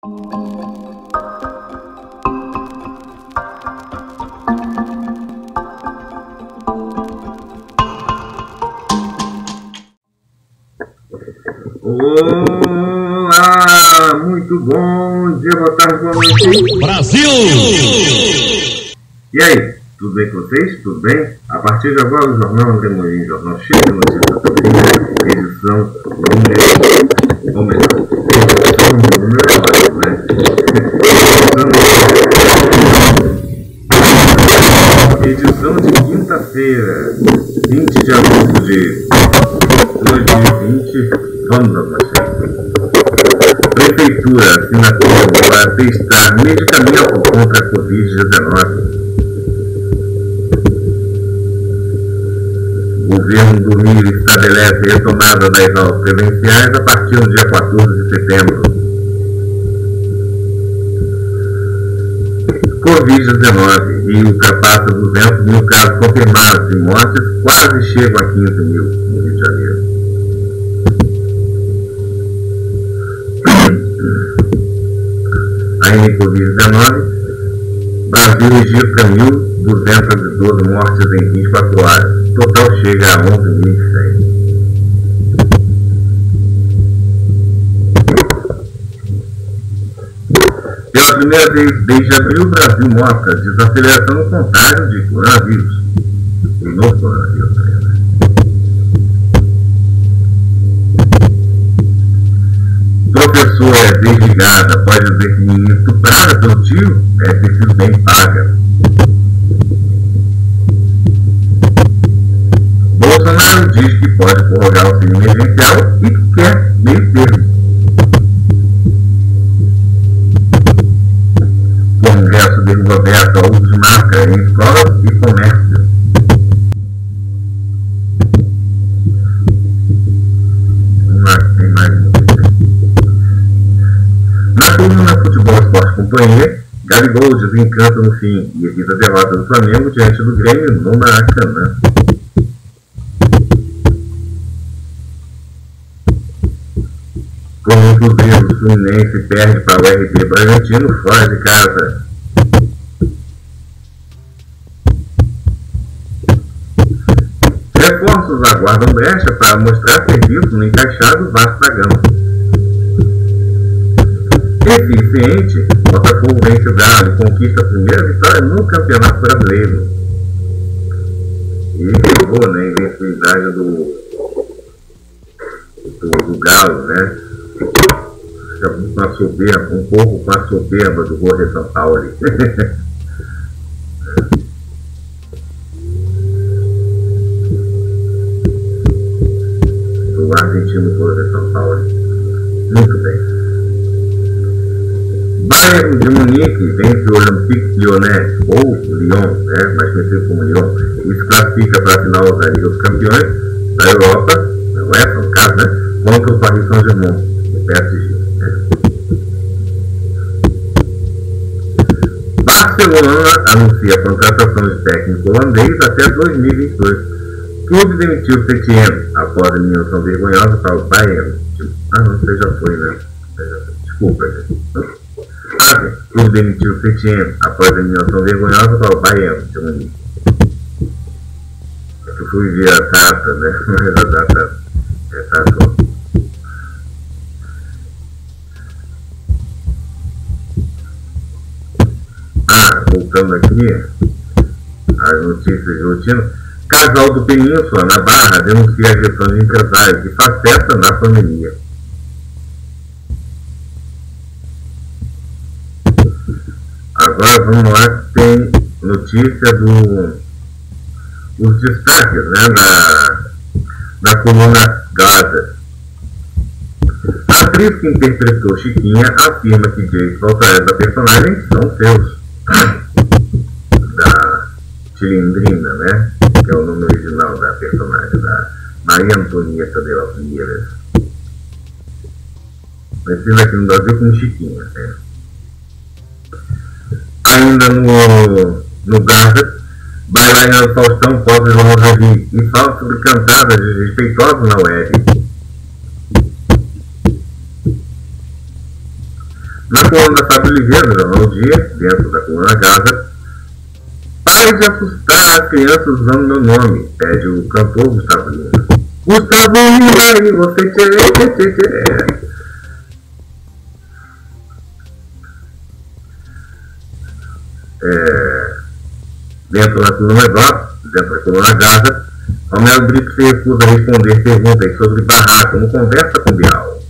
Olá, muito bom dia, boa tarde, boa noite. Brasil! E aí, tudo bem com vocês? Tudo bem? A partir de agora, o Jornal André Morim, Jornal cheio de notícias sobre edição número, ou melhor, edição número, né? Edição de quinta-feira, 20 de agosto de 2020. Vamos ao manchete. Prefeitura assinatura para testar medicamento contra a Covid-19. O governo do Rio estabelece a retomada das aulas presenciais a partir do dia 14 de setembro. Covid-19. Rio ultrapassa 200 mil casos confirmados e mortes quase chegam a 15 mil no Rio de Janeiro. Ainda em Covid-19, Brasil registra 1.212 mortes em 24 horas. Total chega a 11.100. Pela primeira vez desde abril, o Brasil mostra desaceleração no contágio de coronavírus. O novo coronavírus, né? Professor é desligada após dizer que menina estuprada pelo tio é sido bem paga. Bolsonaro diz que pode prorrogar o auxílio emergencial e que quer meio termo. Gabigol desencanta no fim e evita a derrota do Flamengo diante do Grêmio no Maracanã. Com o Cruzeiro, o Fluminense perde para o RB Bragantino fora de casa. Reforços aguardam brecha para mostrar serviço no encaixado Vasco da Gama. Eficiente, Botafogo vence o Galo e conquista a primeira vitória no Campeonato Brasileiro. E levou né, a invencibilidade do, do, do Galo, né? Com a soberba, um pouco com a soberba do Jorge São Paulo. do argentino Jorge São Paulo. Muito bem. Bayern de Munique vence o Olympique Lyonnais, ou Lyon, né, mais conhecido como Lyon, se classifica para a final da Liga dos Campeões da Europa, da UEFA, no caso, né, contra o Paris Saint-Germain, o PSG. Né. Barcelona anuncia a contratação de técnico holandês até 2022. Clube demitiu Setien após a eliminação vergonhosa para o Bayern. Ah, não, você já foi, né? Desculpa, gente. Ah, o clube demitiu Setien após a eliminação vergonhosa para o de Munique. Eu fui ver a data, né? Mas a data é data. Ah, voltando aqui, as notícias de rotina. Casal do Península, na Barra, denuncia a gestão de empresário que faz festa na pandemia. Agora vamos lá, tem notícia do os destaques né, na, na coluna Gaza. A atriz que interpretou Chiquinha afirma que Jay e da personagem são seus. Da Cilindrina, né? Que é o nome original da personagem, da Maria Antonieta de las Nieves. Conhecida aqui no Brasil como Chiquinha. Né? Ainda no, no Gaza, bailarina do Faustão pobre João Ravi e fala sobre cantadas desrespeitosas na web. Na coluna Fábio Oliveira, no Dia, dentro da coluna Gaza, pare de assustar as crianças usando meu nome, pede o cantor Gustavo Lima. Gustavo Lima, e você tchê, tchê, tchê, tchê. É, dentro da coluna Drop, dentro da coluna Gaza, Romero Brito se recusa a responder perguntas sobre barraco no Conversa com Bial.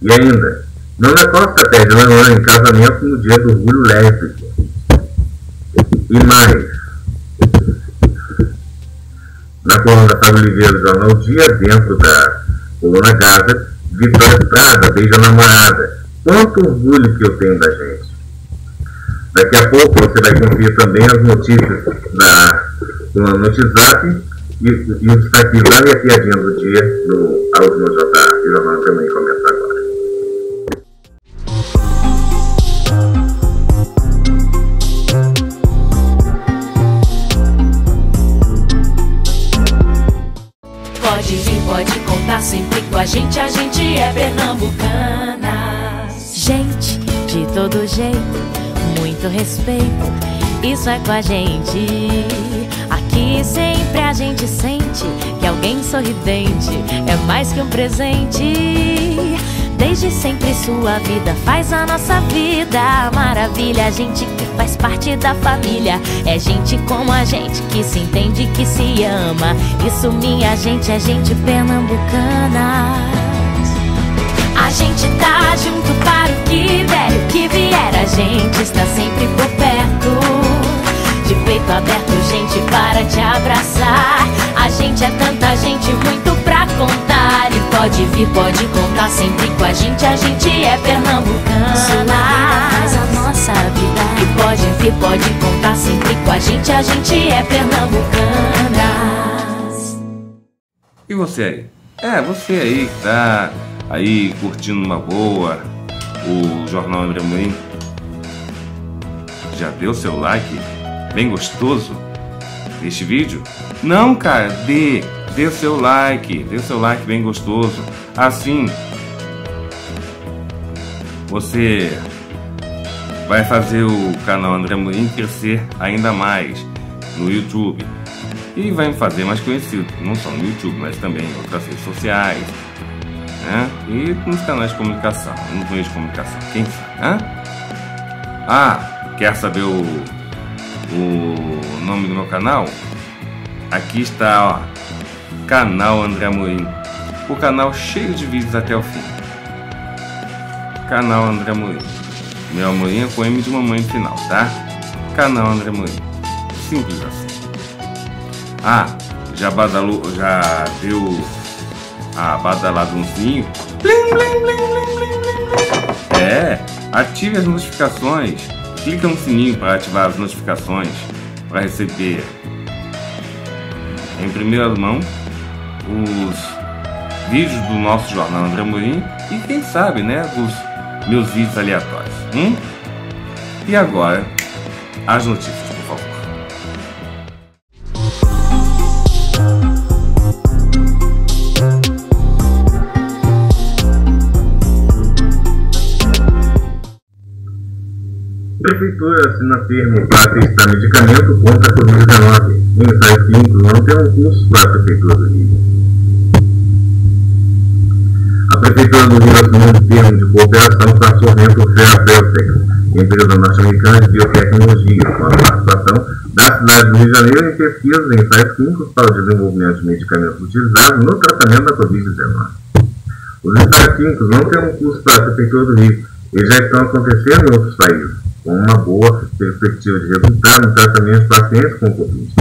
E ainda, Nanda Costa pede Lanã em casamento no dia do orgulho lésbico. E mais, na coluna Fábio Oliveira do Jornal Dia, dentro da coluna Gaza, Vitória Estrada beija a namorada. Quanto orgulho que eu tenho da gente. Daqui a pouco você vai conferir também as notícias da, do Notizap e, e os destaques lá e a piadinha do dia no Áudio no JA. E o Jornal também começa agora. Pode vir, pode contar sempre com a gente, a gente é pernambucana. Gente de todo jeito, muito respeito, isso é com a gente. Aqui sempre a gente sente que alguém sorridente é mais que um presente. Desde sempre sua vida faz a nossa vida maravilha. A gente que faz parte da família é gente como a gente que se entende, que se ama. Isso, minha gente, é gente pernambucana. A gente tá junto para o que der e o que vier. A gente está sempre por perto. De peito aberto, gente, para te abraçar. A gente é tanta gente, muito pra contar. E pode vir, pode contar sempre com a gente. A gente é pernambucana. Sua vida faz a nossa vida. E pode vir, pode contar sempre com a gente. A gente é pernambucana. E você aí? É, você aí que tá aí curtindo uma boa o Jornal André Moim. Já deu seu like? Bem gostoso neste vídeo? Não, cara, dê, dê seu like, dê seu like bem gostoso. Assim, você vai fazer o canal André Morim crescer ainda mais no YouTube e vai me fazer mais conhecido, não só no YouTube, mas também em outras redes sociais, né? E nos canais de comunicação, nos meios de comunicação, quem sabe, né? Ah, quer saber o, o nome do meu canal? Aqui está, ó, canal André Amorim, o canal cheio de vídeos até o fim. Canal André Amorim. Meu Amorim é com M de mamãe final, tá? Canal André Amorim. Simples assim. Ah, já badalou, já deu a badaladãozinho? É, ative as notificações. Clica no sininho para ativar as notificações para receber em primeira mão os vídeos do nosso jornal André Morim e quem sabe, né, os meus vídeos aleatórios. Hum? E agora, as notícias, Prefeitura assina termo para testar medicamento contra a Covid-19. Ensaios clínicos não terão custo para a Prefeitura do Rio. A Prefeitura do Rio assinou um termo de cooperação com a Sorrento Therapeutics, empresa norte-americana de biotecnologia, com a participação da cidade do Rio de Janeiro em pesquisas e ensaios clínicos para o desenvolvimento de medicamentos utilizados no tratamento da Covid-19. Os ensaios clínicos não terão custo para a Prefeitura do Rio, eles já estão acontecendo em outros países, com uma boa perspectiva de resultado no tratamento de pacientes com Covid.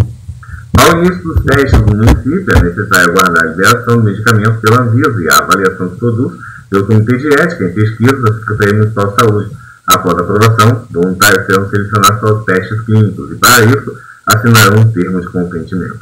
Ao início dos testes no município, é necessário aguardar a liberação do medicamento pela Anvisa e a avaliação dos produtos pelo Comitê de Ética em Pesquisa da Secretaria Municipal de Saúde. Após a aprovação, voluntários serão selecionados para os testes clínicos e, para isso, assinarão um termo de consentimento.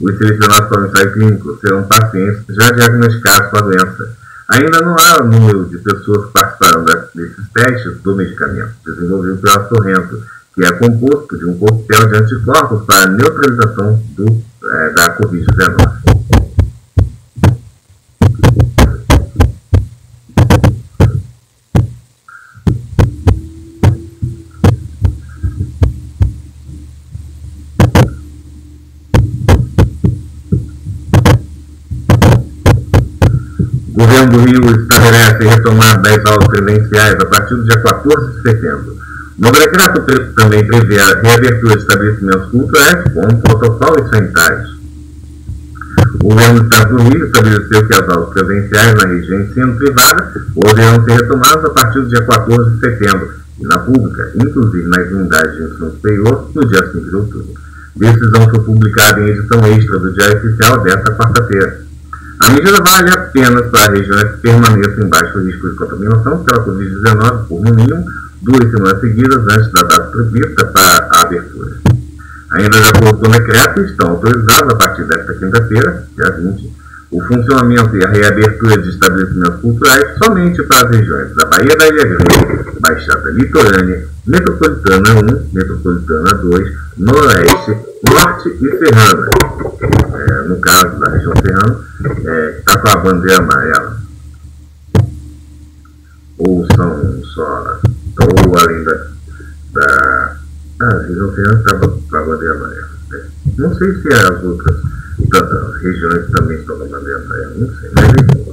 Os selecionados para o ensaio clínico serão pacientes já diagnosticados com a doença. Ainda não há número de pessoas que participarão desses testes do medicamento, desenvolvido pela Sorrento, que é composto de um coquetel de anticorpos para neutralização do, é, da Covid-19. governo do Rio estabelece retomada das aulas presenciais a partir do dia 14 de setembro. O decreto também prevê a reabertura de estabelecimentos culturais com protocolos sanitários. O governo do Estado do Rio estabeleceu que as aulas presenciais na região ensino privada poderão ser retomadas a partir do dia 14 de setembro e na pública, inclusive nas unidades de ensino superior, no dia 5 de outubro. Decisão foi publicada em edição extra do Diário Oficial desta quarta-feira. A medida vale apenas para regiões que permaneçam em baixo risco de contaminação pela Covid-19 por no mínimo duas semanas seguidas antes da data prevista para a abertura. Ainda de acordo com o decreto, estão autorizados a partir desta quinta-feira, dia 20, o funcionamento e a reabertura de estabelecimentos culturais somente para as regiões da Bahia da Ilha Grande, Baixada Litorânea, Metropolitana 1, Metropolitana 2, Noroeste, Norte e Serrana. É, no caso da região serrana, é, está com a bandeira amarela. Ou são só, ou além da, da ah, a região serrana estava com a bandeira amarela. É. Não sei se as outras regiões também estão com a bandeira amarela, não sei, mas enfim.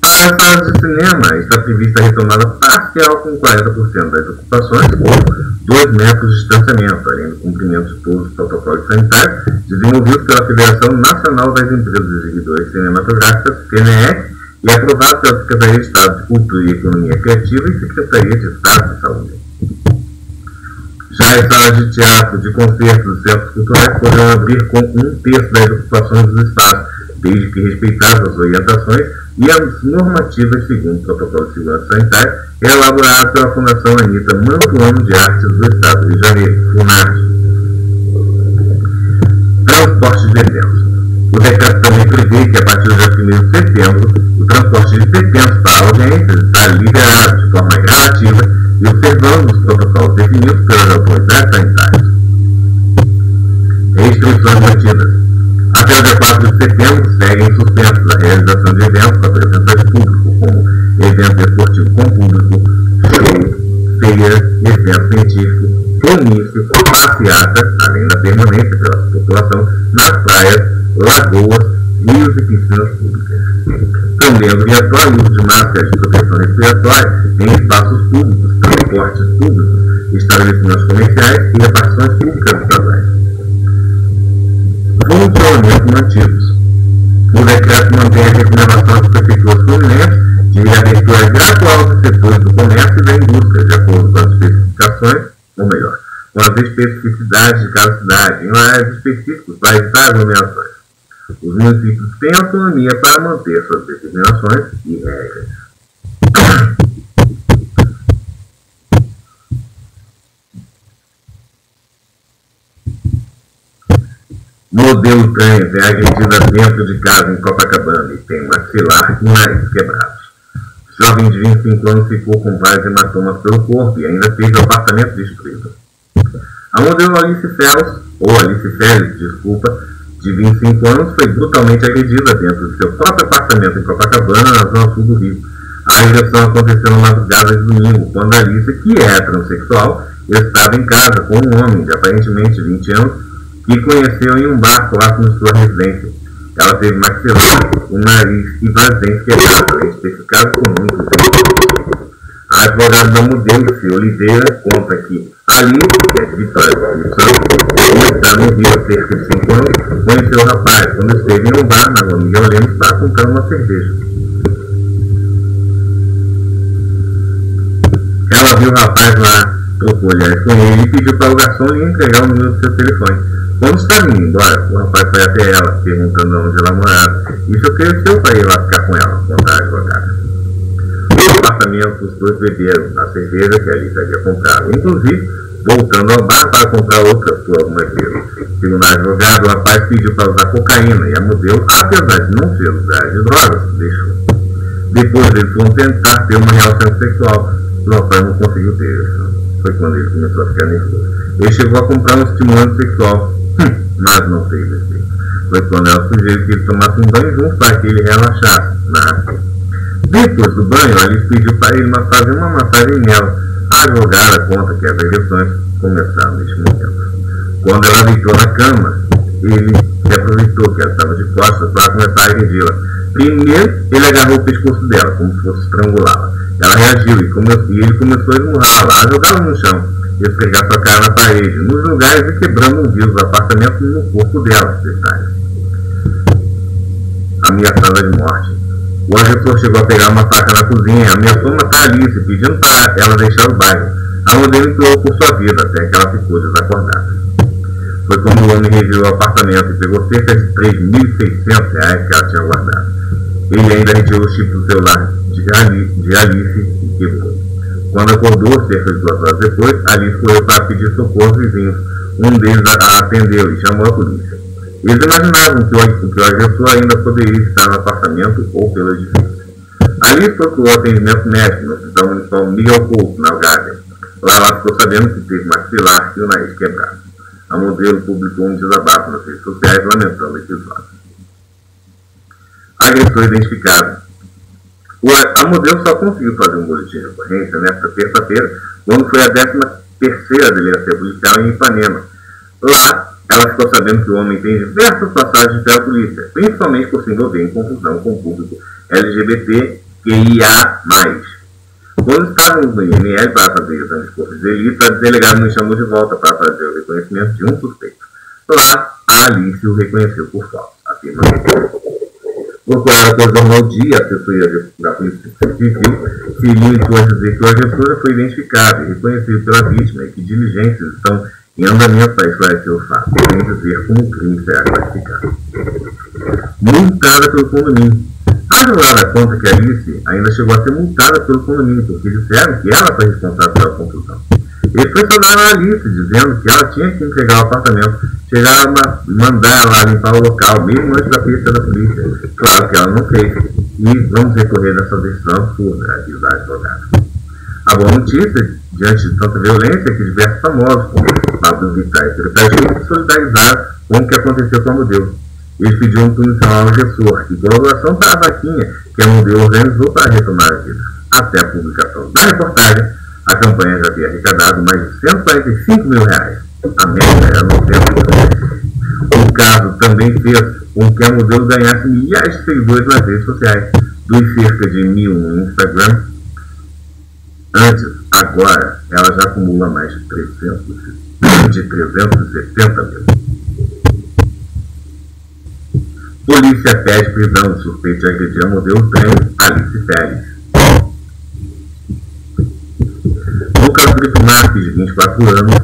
Para as salas de cinema, está prevista a retomada parcial com 40% das ocupações com 2 metros de distanciamento, além do cumprimento de todos os protocolos sanitários desenvolvidos pela Federação Nacional das Empresas Exibidores Cinematográficas, FENEEC, e aprovados pela Secretaria de Estado de Cultura e Economia Criativa e Secretaria de Estado de Saúde. Já as salas de teatro, de concertos e centros culturais poderão abrir com um terço das ocupações dos espaços, desde que respeitadas as orientações e as normativas segundo o protocolo de segurança sanitária elaborado pela Fundação Anitta Mantuano de Artes do Estado de Janeiro, FUNARTE. Transporte de eventos. O decreto também prevê que, a partir do dia 1 de setembro, o transporte de detentos para audiências está liberado de forma gradativa e observando os protocolos definidos pelas autoridades sanitárias. Restrições mantidas. Até o dia 4 de setembro, seguem suspensos a realização de eventos a presença de público, como evento esportivo com público, show, feira, evento científico, comício, passeata, além da permanência pela população nas praias, lagoas, rios e piscinas públicas. Também é obrigatório o uso de máscaras de proteção respiratória em espaços públicos, transportes públicos, estabelecimentos comerciais e repartições públicas de trabalho funcionamento mantidos. O decreto mantém a recomendação às prefeituras fluminenses de reabertura gradual dos setores do comércio e da indústria, de acordo com as especificações, ou melhor, com as especificidades de cada cidade, em horários específicos para evitar aglomerações. Os municípios têm autonomia para manter suas determinações e regras. Modelo trans é agredida dentro de casa em Copacabana e tem maxilar e nariz quebrados. Jovem de 25 anos ficou com vários hematomas pelo corpo e ainda teve o apartamento destruído. A modelo Alice Félix, ou Alice Félix, desculpa, de 25 anos, foi brutalmente agredida dentro de seu próprio apartamento em Copacabana, na zona sul do Rio. A agressão aconteceu na madrugada de domingo, quando Alice, que é transexual, estava em casa com um homem de aparentemente 20 anos que conheceu em um barco lá com sua residência. Ela teve maxilar, o nariz e vários dentes quebrados, especificados por muitos A advogada da modelo, Oliveira, conta que ali, que é de Vitória do Santos, está no Rio há cerca de 5 anos, conheceu o rapaz quando esteve em um bar na rua Miguel Lemos para comprar uma cerveja. Ela viu o rapaz lá, trocou olhares com ele e pediu para o garçom lhe entregar o número do seu telefone. Estava indo embora, o rapaz foi até ela, perguntando onde ela morava. Isso ofereceu para ir lá ficar com ela, contar a advogada. No apartamento, os dois beberam a cerveja que a Alice havia comprado. Inclusive, voltando ao bar para comprar outra por algumas vezes. Segundo a advogada, o rapaz pediu para usar cocaína e a modelo, apesar de não ser usuário de drogas, deixou. Depois eles foram tentar ter uma relação sexual. O rapaz não conseguiu ter. Foi quando ele começou a ficar nervoso. Ele chegou a comprar um estimulante sexual mas não fez efeito. Foi quando ela sugeriu que ele tomasse um banho junto para que ele relaxasse. Nada. Depois do banho, Alice pediu para ele fazer uma massagem nela. A advogada conta que as agressões começaram neste momento. Quando ela deitou na cama, ele se aproveitou que ela estava de costas para começar a agredi-la. Primeiro, ele agarrou o pescoço dela, como se fosse estrangulá-la. Ela reagiu e, começou, e ele começou a esmurrá-la, a jogá-la no chão esfregar sua cara na parede, nos lugares e quebrando um vidro do apartamento no corpo dela, detalhe. Ameaçando de morte. O agressor chegou a pegar uma faca na cozinha, ameaçou matar Alice, pedindo para ela deixar o bairro. A modelo implorou por sua vida, até que ela ficou desacordada. Foi quando o homem revirou o apartamento e pegou cerca de 3.600 reais que ela tinha guardado. Ele ainda retirou o chip do celular de Alice, de Alice e quebrou. Quando acordou, cerca de duas horas depois, Alice correu para pedir socorro aos vizinhos. Um deles a atendeu e chamou a polícia. Eles imaginavam que o, que o agressor ainda poderia estar no apartamento ou pelo edifício. Alice procurou atendimento médico no Hospital Municipal Miguel Couto, na Algarve. Lá ela ficou sabendo que teve maxilar e o nariz quebrado. A modelo publicou um desabafo nas redes sociais lamentando o episódio. Agressor identificado. A modelo só conseguiu fazer um boletim de ocorrência nesta terça-feira, quando foi a 13 terceira delegacia policial em Ipanema. Lá, ela ficou sabendo que o homem tem diversas passagens pela polícia, principalmente por se envolver em confusão com o público LGBTQIA+. Quando estávamos no IML para fazer exame de corpo de delito, a delegada nos chamou de volta para fazer o reconhecimento de um suspeito. Lá, a Alice o reconheceu por falso, afirma Procurada pelo jornal Dia, a assessoria da Polícia Civil limitou a dizer que o agressor foi identificado e reconhecido pela vítima e que diligências estão em andamento para esclarecer o fato, sem dizer como o crime será classificado. Multada pelo condomínio. A advogada conta que Alice ainda chegou a ser multada pelo condomínio, porque disseram que ela foi responsável pela confusão. Ele foi soldar a Alice, dizendo que ela tinha que entregar o apartamento, chegar a mandar ela limpar o local, mesmo antes da perícia da polícia. Claro que ela não fez. E vamos recorrer nessa decisão absurda, avisa a advogada. A boa notícia, diante de tanta violência, é que diversos famosos, como Pablo Vittar e Pedro se solidarizaram com o que aconteceu com a modelo. Eles pediram punição ao agressor e colaboração para a vaquinha que a modelo organizou para retomar a vida. Até a publicação da reportagem, a campanha já havia arrecadado mais de 145 mil reais. Meta era 90 milhões. O caso também fez com que a modelo ganhasse milhares de seguidores nas redes sociais, dos cerca de mil no Instagram. Antes, agora, ela já acumula mais de 300, de 370 mil. Polícia pede prisão suspeito de agredir a modelo trem Alice Félix. Lucas Marques, de 24 anos,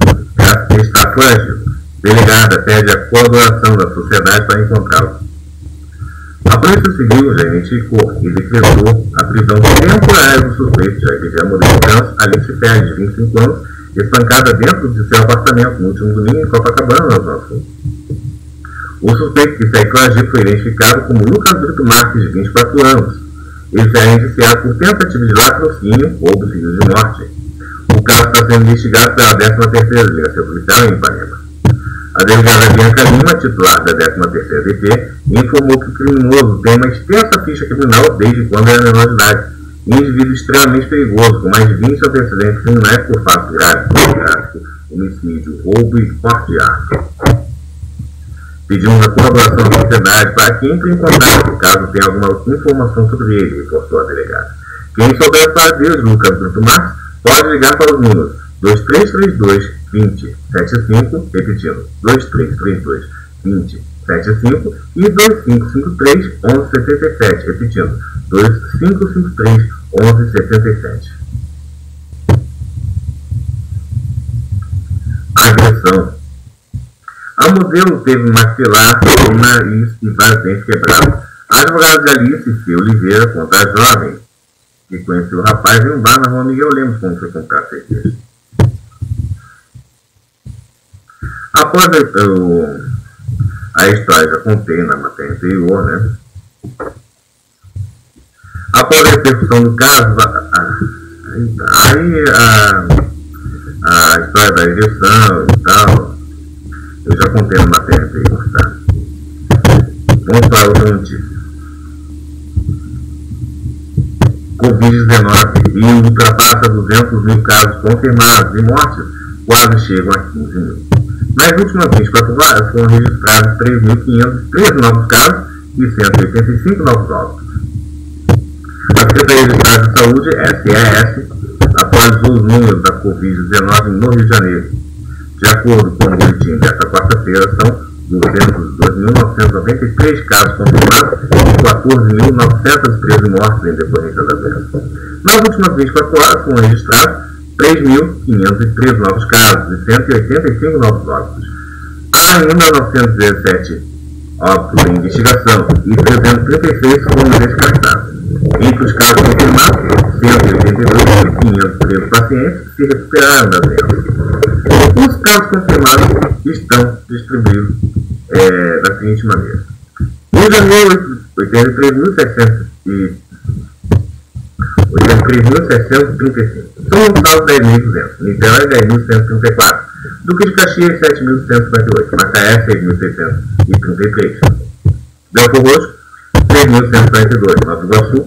está foragido. Delegada pede a colaboração da sociedade para encontrá-lo. A Polícia Civil já identificou e decretou a prisão temporária do suspeito de agredir a modelo trans Alice Félix, de 25 anos, espancada dentro de seu apartamento no último domingo em Copacabana, na Zona Sul. O suspeito que segue coagido foi identificado como Lucas Brito Marques, de 24 anos. Ele será indiciado por tentativa de latrocínio ou homicídio de morte. Caso está sendo investigado pela 13ª Delegacia Policial em Ipanema. A delegada Bianca Lima, titular da 13ª DP, informou que o criminoso tem uma extensa ficha criminal desde quando era menor de idade. Um indivíduo extremamente perigoso, com mais de 20 antecedentes criminais por fatos graves, tráfico, homicídio, roubo e porte de arma. Pedimos a colaboração da sociedade para que entre em contato caso tenha alguma informação sobre ele, reportou a delegada. Quem souber fazer Lucas Bruto Marques pode ligar para os números 2332 2075, repetindo, 2332 2075 e 2553 1177, repetindo, 2553 1177. Agressão a modelo teve maxilar, nariz e vários dentes quebrados. A advogada de Alice C. Oliveira contra a jovem que conheceu o rapaz em um bar na rua Miguel Lemos quando foi comprar cerveja. Após a história, já contei na matéria anterior, né? Após a repercussão do caso, aí a, a história da eleição e tal, eu já contei na matéria anterior, tá? Vamos para notícia. Covid-19 Rio ultrapassa 200 mil casos confirmados e mortes quase chegam a 15 mil. Nas últimas 24 horas foram registrados 3.513 novos casos e 185 novos óbitos. Secretaria de Estado de Saúde, SES, atualizou os números da Covid-19 no Rio de Janeiro. De acordo com o boletim desta quarta-feira, são 202.993 casos confirmados e 14.913 mortes em decorrência da doença. Nas últimas 24 horas foram registrados 3.503 novos casos e 185 novos óbitos. Há ainda 917 óbitos em investigação e 336 foram descartados. Entre os casos confirmados, 182.513 pacientes se recuperaram da doença. Os casos confirmados estão distribuídos é, da seguinte maneira. De Janeiro, 83.735. São Paulo, 10.200. Niterói, 10.134. Duque de Caxias, 7.158. Macaé, 6.633. Belfor Roxo, 6.142. Nova Iguaçu,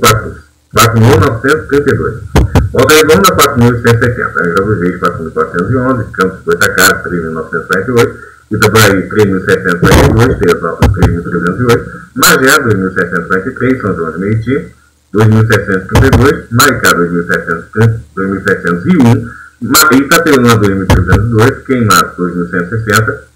4.932. Volta Redonda, 4.170. Angra Reis, 4.411. Campos Goitacás, 3.948. Itaboraí, 3.742. Teresópolis, 3.308. Magé, 2.743. São João de Meriti, 2.732. Maricá, 2.701. Itapeúna, 2.302. Queimados, 2.160.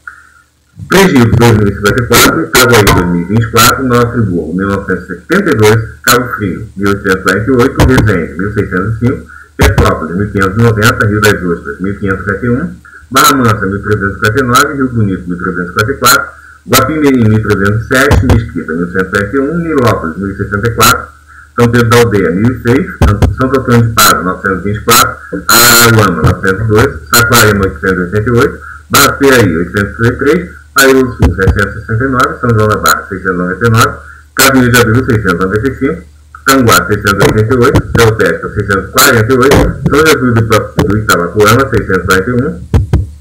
Pregido 2054, Itaguaí 2024, Nova Friburgo 1972, Cabo Frio 1848, Resende 1605, Petrópolis 1590, Rio das Ostras 1551, Barra Mansa 1359, Rio Bonito 1344, Guapimirim 1307, Mesquita 1171, Nilópolis 1064, São Pedro da Aldeia 1006, Santo Antônio de Paz 924, Araruama 902, Saquarema 888, Barra Piraí 833, Aildo Sul 769, São João da Barra 699, Caminho de Abril 695, Tanguá 688, Celtesca 648, São Jesus do Itabapuama 641,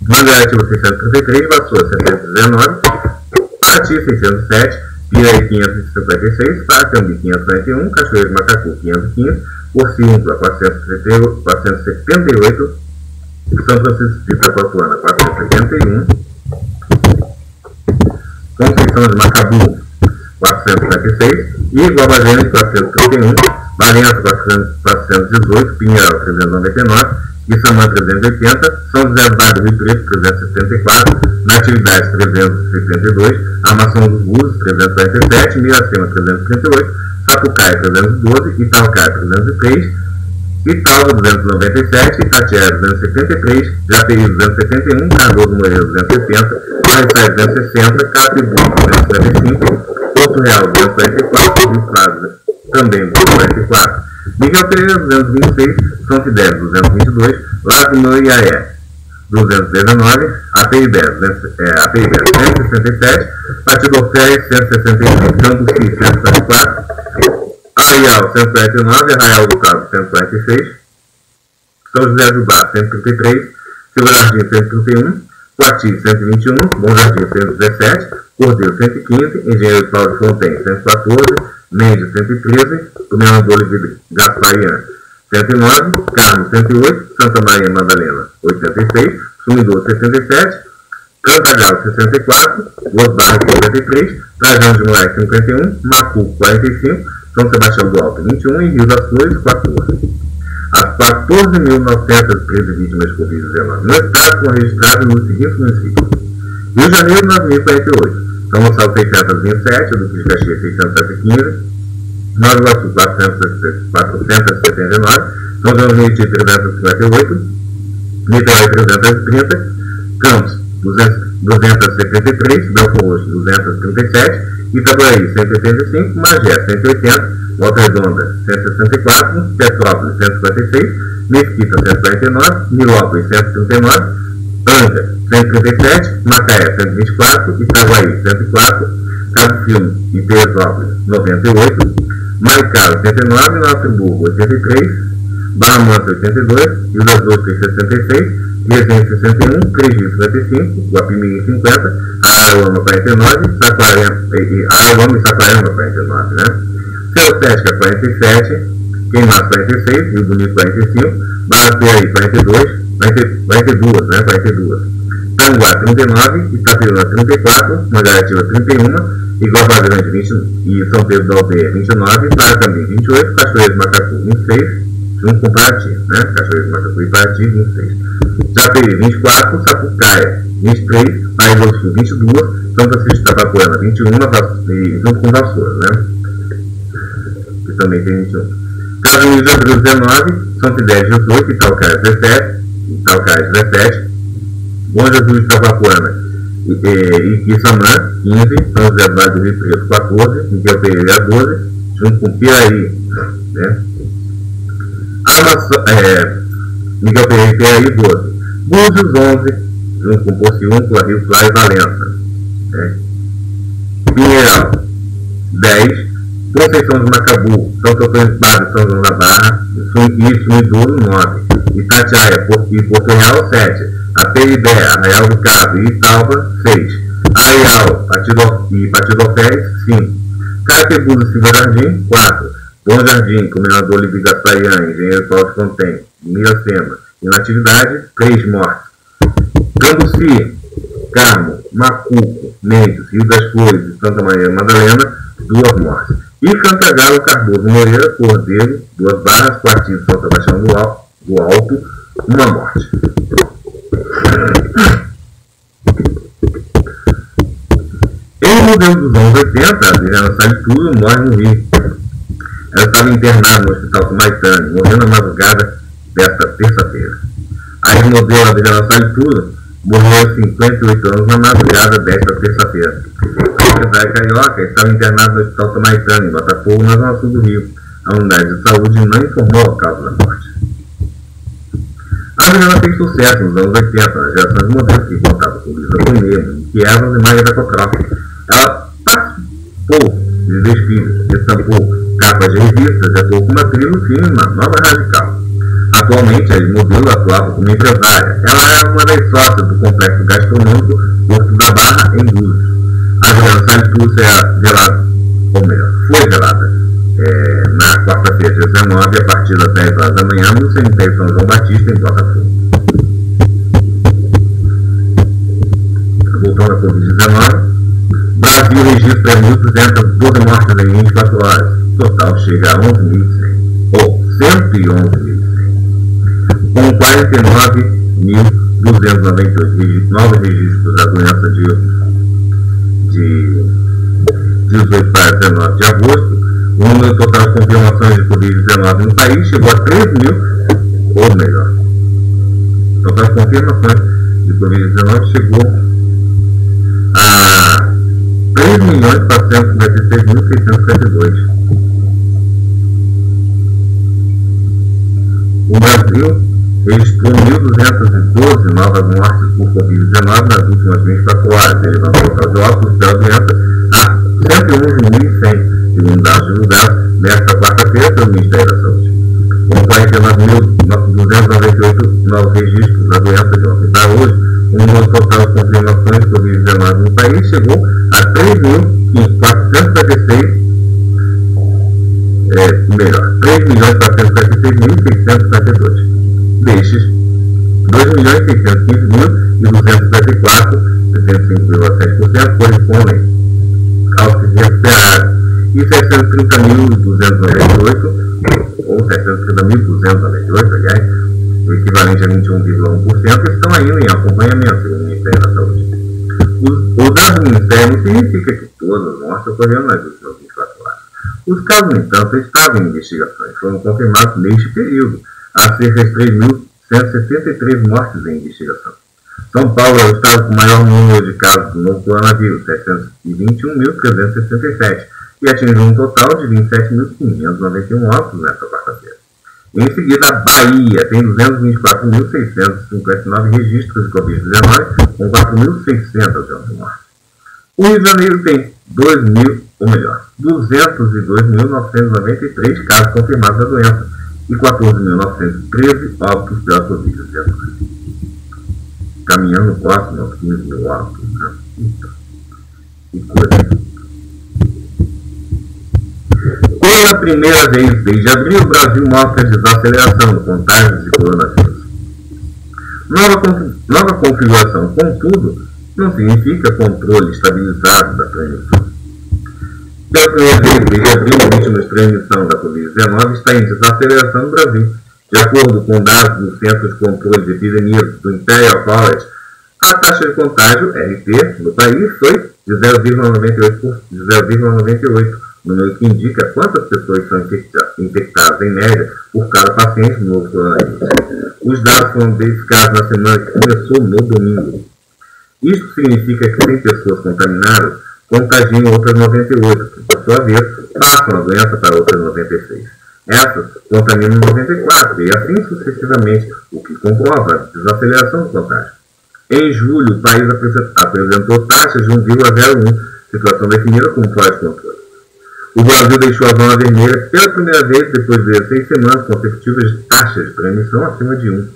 Mangaratiba 633, Vassoura 719, Paraty 607, Piraí 556, Paracambi 541, Cachoeira de Macacu 515, Porciúncula 478, São Francisco de Itabapuana 471, Conceição de Macabu 476 e Iguabajane 431, Valença 418, Pinheiral 399, Issamã 380, São José do Bairro Rio Preto 374, Natividade 372, Amação dos Búzios 347, Miracema 338, Sapucaia 312, Itaocai 303, Italva 297, Itatiaia 273, Jateí 271, Cardoso Moreira 270, Maricai 260, Capibu 255, Porto Real 244, Rio Claro também 244, Miguel Pereira 226, São Fidel 222, Lago Noiaé 219, API 10, é, API 10 167, Partido Ofé 165, Campo X 144, Arraial 149, Arraial do Cabo 146, São José do Bar 133, Silva Jardim 131, Coati 121, Bom Jardim 117, Cordeiro 115, Engenheiro Paulo Fontaine 114, Mendes 113, Governador de Gasparian 109, Carmo 108, Santa Maria Madalena 86, Sumidor 67, Cantagalo 64, Los Barros 53, Trajão de Moraes 51, Macu 45, São Sebastião do Alto 21 e Rio das Flores 14. As 14.913 vítimas de Covid-19 no estado foram registradas nos seguintes municípios. Rio de Janeiro, 9.048. São Gonçalo, 627. Duque de Caxias, 615. Nova Iguaçu, 479. São João Meriti, 358. Niterói, 330. Campos, 273. Belfor Roxo, 237. Itaboraí, 185. Magé, 180. Volta Redonda 164, Petrópolis 156, Mesquita 149, Nilópolis 139, Anja 137, Macaé 124, Itaguaí 104, Cabo Filme e Teresópolis 98, Maricá 89, Nova Friburgo 83, Barra Mansa 82, Rio das Ostras 66, Resende 61, Cregi 55, Guapimirim 50, Araruama 49, Araruama e Saquarema 49, né? Celtesca 47, Queimados 46, Rio Bonito 45, Barra Piraí 42, vai ter, vai ter duas, né? Vai ter duas. Tanguá 39, Itapiúna 34, Mangaratiba 31, Iguabá Grande 20, e São Pedro da Aldeia 29, também 28, Cachoeira de Macacu 26, junto com Paraty, né? Cachoeira de Macacu e Paraty 26. Japeri 24, Sapucaia 23, Pai do Sul 22, São Francisco de Tabapuana 21, e junto com Vassoura, né? Que também tem 21. Cajuí de Abril 19, São Fidel 18, Itaocais 17, Itaocais 17, Bom Jesus de Tabapuana e Quissamã 15, São José do Vale do Rio Preto 14, Miguel Pereira 12, junto com Piraí, né? Amaço, é, Miguel Pereira Piraí 12, Búzios 11, junto com Pociúncula, Rio Claro e Valença, né? Pinheiral 10, Conceição de Macabu, São de Padre, São João da Barra, e Sumidouro 9, Itatiaia e Porto Real 7, Ateribé, Arraial do Cabo e Italva, 6. Arraial e Patidofés, 5. Catebudo Silva Jardim, 4. Bom Jardim, Comendador Livre Gasparian, Engenheiro Paulo Fontaine, Miracema. Inatividade, 3 mortes. Cambuci, Carmo, Macuco, Mendes, Rio das Flores e Santa Maria Madalena, 2 mortes. E Cantagalo Cardoso Moreira, Cordeiro, 2 barras, Quartinho São Sebastião do Alto, do Alto, uma morte. Em novembro dos anos 80, a Adriana Salitudo morre no Rio. Ela estava internada no Hospital Sumaitane, morreu na madrugada desta terça-feira. A ex-modelo Adriana Salitudo morreu aos 58 anos na madrugada desta terça-feira. A empresária carioca estava internada no Hospital Sumaitane, em Botafogo, na zona sul do Rio. A unidade de saúde não informou a causa da morte. A Adriana fez sucesso nos anos 80, nas gerações modernas que contavam com Lisa Bonet, que Evans e da Cotrofa. Ela participou de desfiles, estampou capas de revistas e atuou como atriz no filme Uma Nova Radical. Atualmente, a modelo atuava como empresária. Ela é uma das sócias do complexo gastronômico Porto da Barra, em Búzios. A Adriana Santos é velada, ou melhor, foi velada é, na quarta-feira, 19, a partir das 10 horas da manhã, no cemitério São João Batista, em Botafogo. Voltando à Covid-19, Brasil registra 1.212 mortes em 24 horas. Total chega a 11.100, ou 111.100, com 49.298 novos registros da doença de, de 18 para 19 de agosto, o número total de confirmações de Covid-19 no país chegou a 3 mil, ou melhor, o total de confirmações de Covid-19 chegou a 3.456.652. O Brasil registrou 1.212 novas mortes por Covid-19 nas últimas 24 horas, elevando o total de óbitos da doença a 111.100 segundo dados divulgados nesta quarta-feira pelo Ministério da Saúde. Com 49.298 novos registros da doença de ontem para hoje, o número total de confirmações de Covid-19 no país chegou a 3.456 é, melhor, 3.456.652. Destes, 2.615.274, 75,7%, correspondem aos que se recuperaram e 730.298, ou 730.298, aliás, o equivalente a 21,1%, estão ainda em acompanhamento do Ministério da Saúde. O, o dado do Ministério não significa que todas as mortes ocorreram nas últimas 24 horas. Os casos, no entanto, estavam em investigações, foram confirmados neste período, há cerca de 3.173 mortes em investigação. São Paulo é o estado com maior número de casos do novo coronavírus, 721.367, e atingiu um total de 27.591 óbitos nesta quarta-feira. Em seguida, a Bahia tem 224.659 registros de Covid-19, com 4.611 mortes. O Rio de Janeiro tem 2.000, ou melhor, 202.993 casos confirmados da doença e 14.913 óbitos pela Covid-19. Caminhando próximo aos 15 mil óbitos. Né? Então, que coisa. Pela primeira vez desde abril, o Brasil mostra desaceleração do contágio de coronavírus. Nova, nova configuração, contudo, não significa controle estabilizado da transmissão. Pela primeira abril, o de transmissão da Covid-19 está em desaceleração no Brasil. De acordo com dados do Centro de Controle de Epidemias do Imperial College, a taxa de contágio, RT, no país foi de 0,98, número que indica quantas pessoas são infectadas em média por cada paciente novo coronavírus. Os dados foram verificados na semana que começou no domingo. Isto significa que 100 pessoas contaminadas contagiam outras 98, que, por sua vez, passam a doença para outras 96. Essas contaminam 94, e assim sucessivamente, o que comprova a desaceleração do contágio. Em julho, o país apresentou taxas de 1,01, situação definida como fora de controle. O Brasil deixou a zona vermelha pela primeira vez depois de 16 semanas consecutivas de taxas de transmissão acima de 1.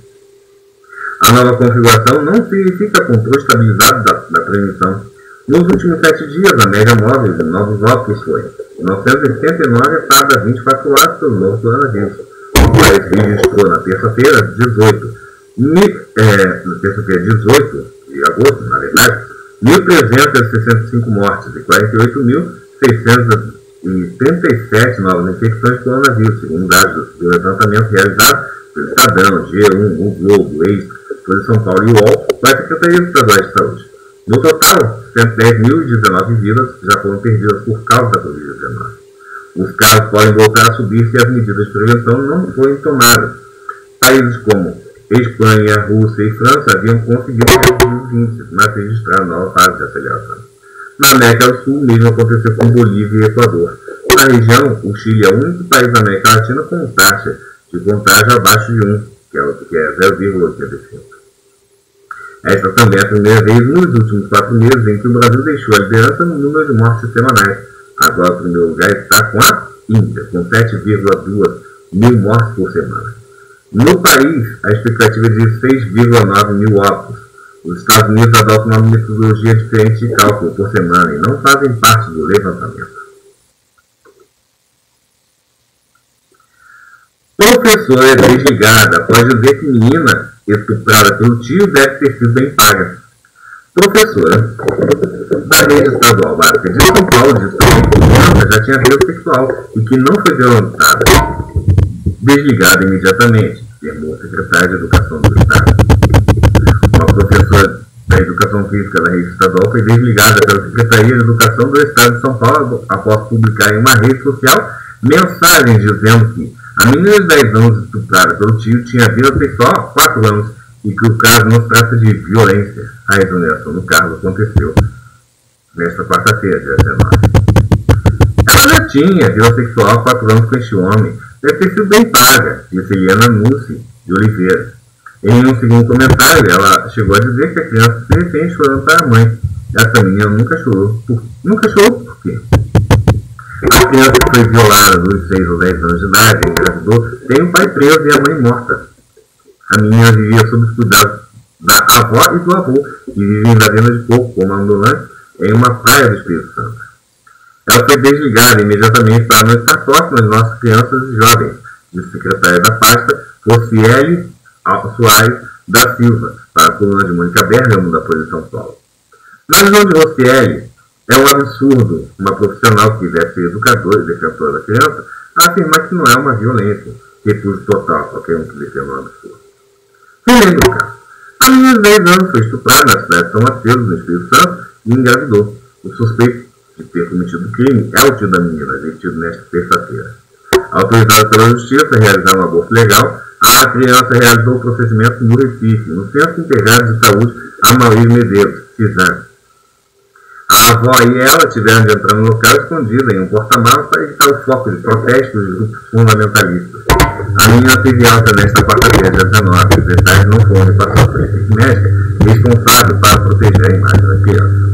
A nova configuração não significa controle estabilizado da, da transmissão. Nos últimos sete dias, a média móvel de novos óculos foi 979 a cada 24 horas pelo novo coronavírus. O país registrou na terça-feira 18 é, terça-feira 18 de agosto, na verdade, 1.365 mortes e 48.637 novas infecções de coronavírus, segundo dados do levantamento realizado pelo Estadão, G1, o Globo, Extra, Folha São Paulo e UOL, para a Secretaria Estadual de Saúde. Total, 110.019 vidas já foram perdidas por causa da Covid-19. Os casos podem voltar a subir se as medidas de prevenção não forem tomadas. Países como Espanha, Rússia e França haviam conseguido reduzir os índices, mas registraram nova fase de aceleração. Na América do Sul, mesmo aconteceu com Bolívia e Equador. Na região, o Chile é o único país da América Latina com taxa de contágio abaixo de 1, que é 0,85. Esta também é a primeira vez nos últimos quatro meses em que o Brasil deixou a liderança no número de mortes semanais. Agora, o primeiro lugar está com a Índia, com 7,2 mil mortes por semana. No país, a expectativa é de 6,9 mil óbitos. Os Estados Unidos adotam uma metodologia diferente de cálculo por semana e não fazem parte do levantamento. Professora desligada após dizer que menina estuprada pelo tio deve ter sido bem paga. Professora da rede estadual básica de São Paulo disse que já tinha vida sexual e que não foi violentada desligada imediatamente, afirmou o secretário de Educação do Estado. Uma professora da Educação Física da rede estadual foi desligada pela Secretaria de Educação do Estado de São Paulo após publicar em uma rede social mensagens dizendo que a menina de 10 anos estuprada pelo tio tinha vida sexual há 4 anos e que o caso não trata de violência. A exoneração do cargo aconteceu nesta quarta-feira, dia 19. Ela já tinha vida sexual há 4 anos com este homem deve ter sido bem paga, disse Eliana Nussi de Oliveira. Em um segundo comentário, ela chegou a dizer que a criança se refém chorando para a mãe. Essa menina nunca chorou. Por... Nunca chorou por quê? A criança que foi violada dos 6 ou 10 anos de idade, engravidou, tem um pai preso e a mãe morta. A menina vivia sob os cuidados da avó e do avô, que vivem na venda de coco como ambulante em uma praia do Espírito Santo. Ela foi desligada imediatamente para não estar próxima de nossas crianças e jovens, disse secretária da pasta, Rocieli Soares da Silva, para a coluna de Mônica Bergamo, da Folha de São Paulo. Na visão de Rocieli, é um absurdo uma profissional que deve ser educadora e defensora da criança afirmar que não é uma violência, refúgio total qualquer um que defenda um absurdo. Relendo o caso. A menina de 10 anos foi estuprada na cidade de São Mateus, no Espírito Santo, e engravidou. O suspeito de ter cometido o crime é o tio da menina, detido nesta terça-feira. Autorizada pela Justiça a realizar um aborto legal, a criança realizou o procedimento no Recife, no Centro Integrado de Saúde Amaury Medeiros, CISAM. A avó e ela tiveram de entrar no local escondida em um porta-malas para evitar o foco de protestos de grupos fundamentalistas. A menina teve alta nesta quarta-feira, dia 19. Os detalhes não foram repassados pela equipe médica responsável para proteger a imagem da criança.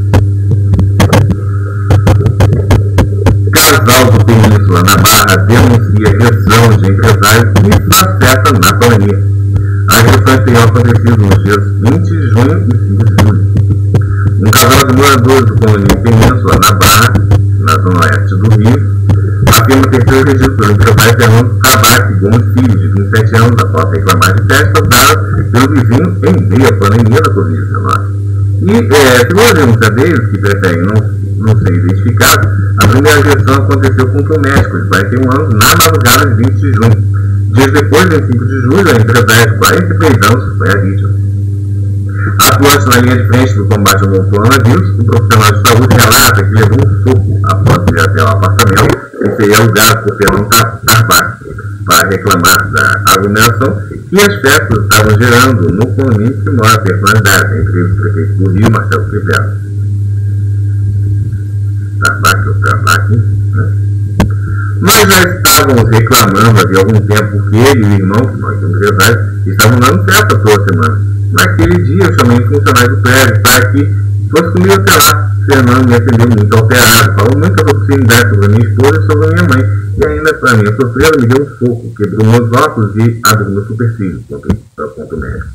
Casal do Península, na Barra, denuncia agressão de empresários e afeta na economia. A agressão teriam acontecido nos dias 20 de junho e 5 de julho. Um casal de moradores do condomínio Península, na Barra, na zona oeste do Rio, afirma ter sido regido pelo empresário Fernando Tabac Gomes Filho, de 27 anos, após reclamar de festa dada pelo vizinho em meio à pandemia da Covid-19. E, é, segundo a denúncia deles, que preferem não, não ser identificados, A primeira agressão aconteceu contra o médico de 41 anos na madrugada de 20 de junho. Dias depois, em 5 de julho, a empresária de 43 anos foi a vítima. Atuante na linha de frente do combate ao coronavírus, o profissional de saúde relata que levou um soco após ir até o apartamento em seria alugado por Fernando Carvalho para reclamar da aglomeração que as festas estavam gerando no condomínio que mora a personalidade, entre eles o prefeito do Rio, Marcelo Crivella. Né? Nós já estávamos reclamando havia algum tempo que ele e o irmão, que nós somos empresários, estavam dando festa toda semana. Naquele dia, eu chamei um funcionário do prédio para que fosse comigo até lá. Fernando me atendeu muito alterado, falou muitas obscenidades sobre a minha esposa e sobre a minha mãe. E ainda, para minha surpresa, me deu um soco, quebrou meus óculos e abriu meu supercílio, contra, contra o médico.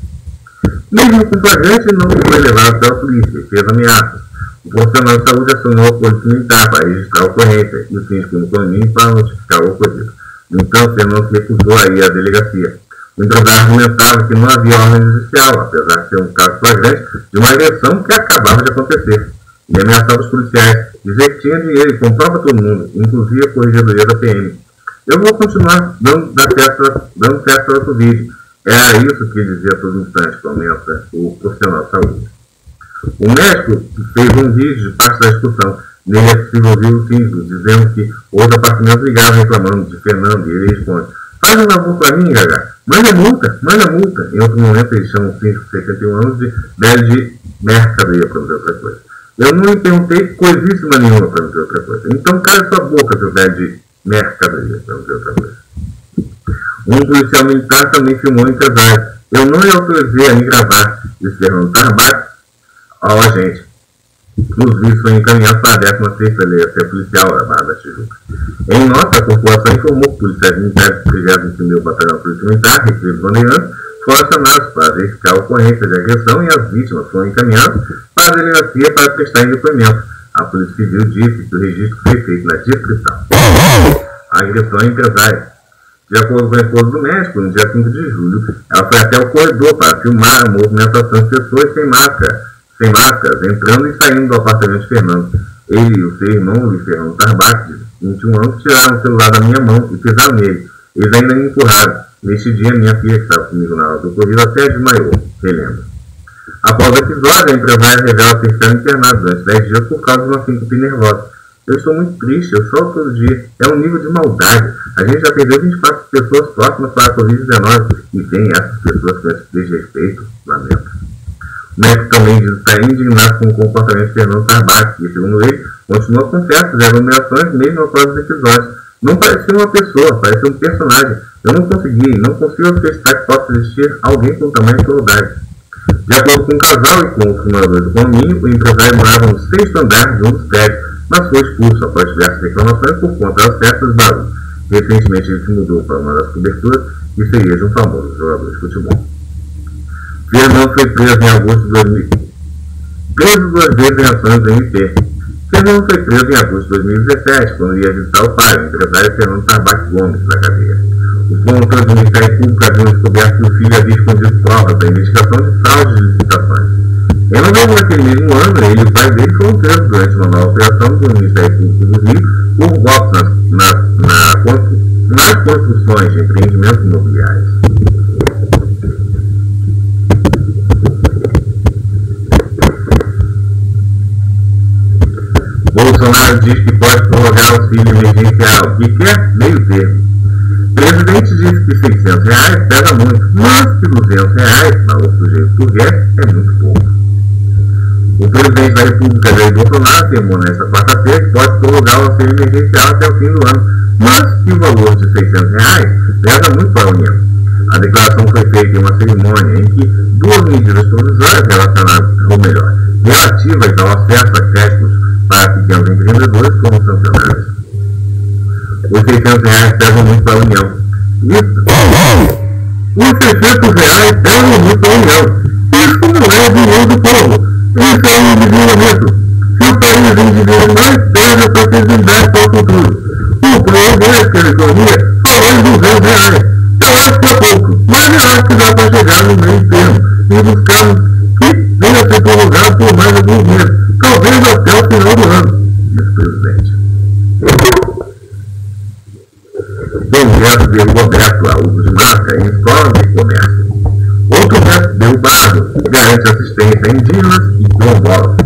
Mesmo com flagrante, não foi levado pela polícia fez ameaças. O profissional de saúde acionou a polícia militar para registrar a ocorrência e o síndico no condomínio para notificar o ocorrido. No entanto, Fernando se recusou a ir à delegacia. O empresário argumentava que não havia ordem judicial, apesar de ser um caso flagrante de uma agressão que acabava de acontecer. E ameaçava os policiais, dizer que tinha dinheiro e comprava todo mundo, inclusive a corregedoria da PM. Eu vou continuar dando, festa, dando festa para o Covid. Era isso que dizia todo instante, comenta o profissional de saúde. O médico fez um vídeo de parte da discussão. Nele é possível ouvir o síndico dizendo que outro apartamento ligado reclamando de Fernando e ele responde Faz um favor para mim, Gaga. Manda multa, manda multa. Em outro momento, eles chamam o síndico de 71 anos de velho de mercadoria, para dizer outra coisa. Eu não lhe perguntei coisíssima nenhuma, para dizer outra coisa. Então, cala sua boca, seu velho de mercadoria, para dizer outra coisa. Um policial militar também filmou o empresário. Eu não lhe autorizei a me gravar, disse Fernando Tarbac ao agente. Vídeos foram encaminhados para a 16 Delegacia Policial da Barra da Tijuca. Em nota, a corporação informou que policiais militares do 31 Batalhão Polícia Militar, Recreio Bandeirantes, foram acionados para verificar a ocorrência de agressão e as vítimas foram encaminhadas para a delegacia para prestar depoimento. A Polícia Civil disse que o registro foi feito na descrição. A agressão é empresária. De acordo com a esposa do médico, no dia 5 de julho, ela foi até o corredor para filmar a movimentação de pessoas sem máscara sem máscaras, entrando e saindo do apartamento de Fernando. Ele e o seu irmão, Luiz Fernando Tarbac, de 21 anos, tiraram o celular da minha mão e pisaram nele. Eles ainda me empurraram. Neste dia, minha filha, que estava comigo na hora do ocorrido, até desmaiou, relembra. Após o episódio, a empresária revela ter sido internada durante 10 dias por causa de uma síncope nervosa. Eu estou muito triste, eu choro todo dia. É um nível de maldade. A gente já perdeu 24 pessoas próximas para a Covid-19 e tem essas pessoas com esse desrespeito, lamento. O médico também diz estar indignado com o comportamento de Fernando Tarbac, que, segundo ele, continua com festas e aglomerações mesmo após os episódios. Não parecia uma pessoa, parecia um personagem. Eu não consegui, não consigo acreditar que possa existir alguém com tamanho crueldade. De acordo com o casal e com os moradores do condomínio, o empresário morava no sexto andar de um dos prédios, mas foi expulso após diversas reclamações por conta das festas e barulho. Recentemente ele se mudou para uma das coberturas e seria de um famoso jogador de futebol. Fernando foi preso em agosto de 2000. Preso duas em. Fernando foi preso em agosto de 2017, quando ia visitar o pai, o empresário Fernando Tabac Gomes, na cadeia. Os promotores do Ministério Público haviam descoberto que o filho havia escondido provas da investigação de fraude de licitações. Em novembro daquele mesmo ano, ele e o pai dele foram presos durante uma nova operação do Ministério Público do Rio por golpes nas, na, na, nas construções de empreendimentos imobiliários. Bolsonaro diz que pode prorrogar o auxílio emergencial, que quer meio termo. O presidente disse que 600 reais pesa muito, mas que 200 reais para o sujeito burguês é muito pouco. O presidente da República, Jair Bolsonaro, afirmou nesta quarta-feira que pode prorrogar o auxílio emergencial até o fim do ano, mas que o valor de 600 reais pesa muito para a União. A declaração foi feita em uma cerimônia em que duas medidas provisórias relacionadas, ou melhor, relativas ao acesso a créditos para pequenos empreendedores como funcionários. Os 600 reais pesam muito para a União. Isso. Os 600 reais pesam muito para a União. Isso não é dinheiro do povo. Isso é um endividamento. Se o país endividar mais, perde a sua credibilidade para o futuro. O presidente da economia falou em 200 reais. Eu acho que é pouco, mas eu acho que dá para chegar no meio termo e buscar que venha a ser prorrogado por mais alguns meses talvez até o final do ano, disse o presidente. Projeto de Roberto Araújo de Mata é em Fórum de Comércio. Outro método derrubado garante assistência a indígenas e quilombolas.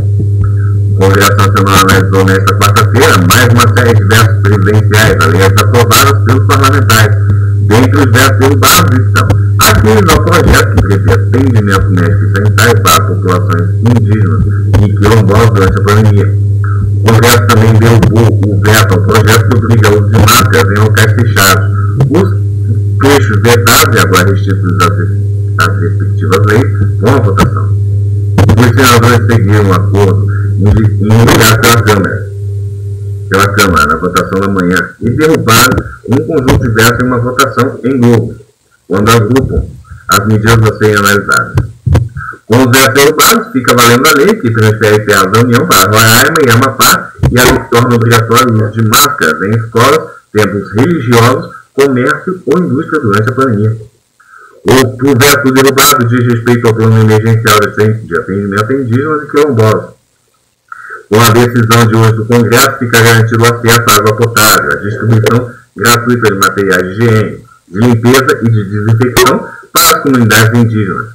Congresso Nacional analisou nesta quarta-feira mais uma série de vetos presidenciais, aliás, aprovadas pelos parlamentares. Dentre os vetos derrubados estão aqueles ao projeto que prevê atendimento médico e sanitário para populações indígenas e quilombolas durante a pandemia. O Congresso também derrubou o veto ao projeto que obriga o uso de máscaras em locais fechados. Os trechos vetados e agora restritos às, respectivas leis com a votação. Os senadores seguiram um acordo enviado pela Câmara, pela Câmara na votação da manhã e derrubaram um conjunto de vetos em uma votação em grupos, quando agrupam as medidas a serem analisadas. Com os derrubados, fica valendo a lei que transfere terras da União para Roraima e Amapá e a que torna obrigatório o uso de máscaras em escolas, templos religiosos, comércio ou indústria durante a pandemia. O veto derrubado diz respeito ao plano emergencial de atendimento a indígenas e quilombolas. Com a decisão de hoje do Congresso, fica garantido o acesso à água potável, a distribuição gratuita de materiais de higiene, limpeza e de desinfecção para as comunidades indígenas.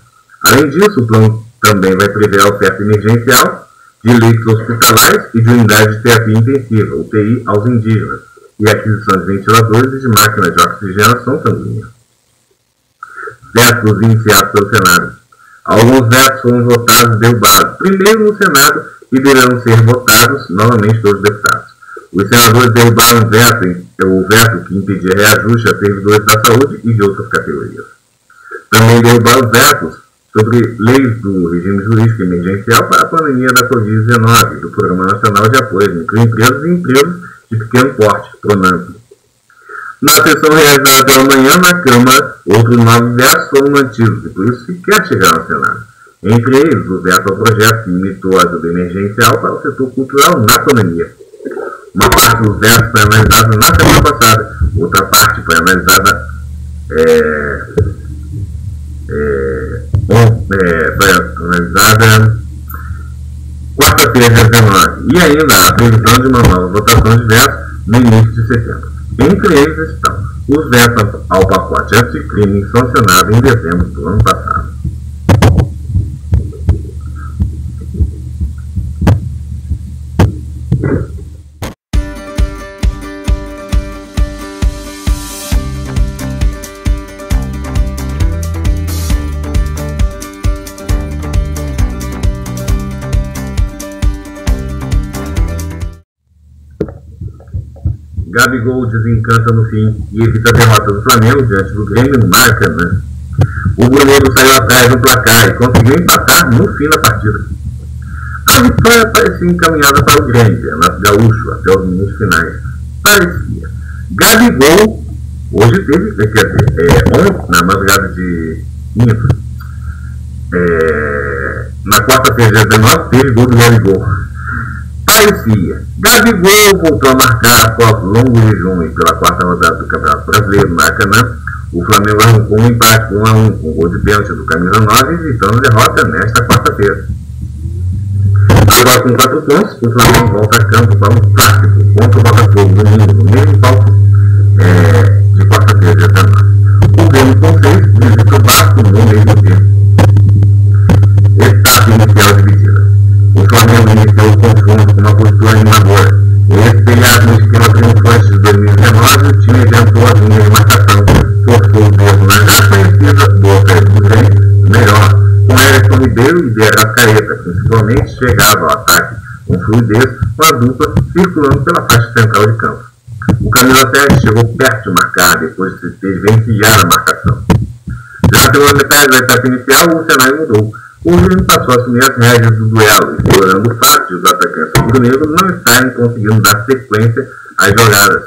Além disso, o plano também vai prever a oferta emergencial de leitos hospitalares e de unidades de terapia intensiva, UTI, aos indígenas, e aquisição de ventiladores e de máquinas de oxigenação sanguínea. Vetos iniciados pelo Senado. Alguns vetos foram votados e derrubados, primeiro no Senado e deverão ser votados novamente pelos deputados. Os senadores derrubaram o veto, o veto que impedia reajuste a servidores da saúde e de outras categorias. Também derrubaram vetos sobre leis do regime jurídico emergencial para a pandemia da Covid-19, do Programa Nacional de Apoio a Microempresas e Empregos de Pequeno Porte, PRONAMP. Na sessão realizada pela manhã na Câmara, outros nove vetos foram mantidos e por isso sequer chegaram ao Senado. Entre eles, o veto ao projeto que limitou a ajuda emergencial para o setor cultural na pandemia. Uma parte dos vetos foi analisada na semana passada, outra parte foi analisada é, é, é, foi analisada quarta-feira, 19, e ainda a previsão de uma nova votação de vetos no início de setembro. Entre eles estão os vetos ao pacote anticrime sancionado em dezembro do ano passado. Gabigol desencanta no fim e evita a derrota do Flamengo diante do Grêmio no Maracanã. O goleiro saiu atrás do placar e conseguiu empatar no fim da partida. A vitória parecia encaminhada para o Grêmio, Renato Gaúcho, até os minutos finais. Parecia. Gabigol, hoje teve, quer dizer, é, ontem, na madrugada de é, na quarta-feira, 19, teve gol do Gabigol parecia. Gabigol voltou a marcar após longo jejum pela quarta rodada do Campeonato Brasileiro no Maracanã. O Flamengo arrancou um empate 1 a 1 com gol de pênalti do Camisa 9, evitando derrota nesta quarta-feira. Agora com 4 pontos, o Flamengo volta a campo para um clássico contra o Botafogo domingo, no mesmo palco é, de quarta-feira, 19. O Grêmio com 6 visita o Vasco no do tempo. Etapa inicial dividida. Iniciou o confronto com uma postura animadora. Espelhado no esquema triunfante de 2019, o time tentou a linha de marcação, forçou o dedo na já conhecida boca do Grêmio, melhor, com Everton Ribeiro e de Arrascaeta, principalmente chegava ao ataque com fluidez, com a dupla circulando pela faixa central de campo. O camisa 7 chegou perto de marcar depois de se desvencilhar a marcação. Já pela metade da etapa inicial, o cenário mudou. O Grêmio passou a assumir as rédeas do duelo, explorando o fato de os atacantes rubro-negros não estarem conseguindo dar sequência às jogadas.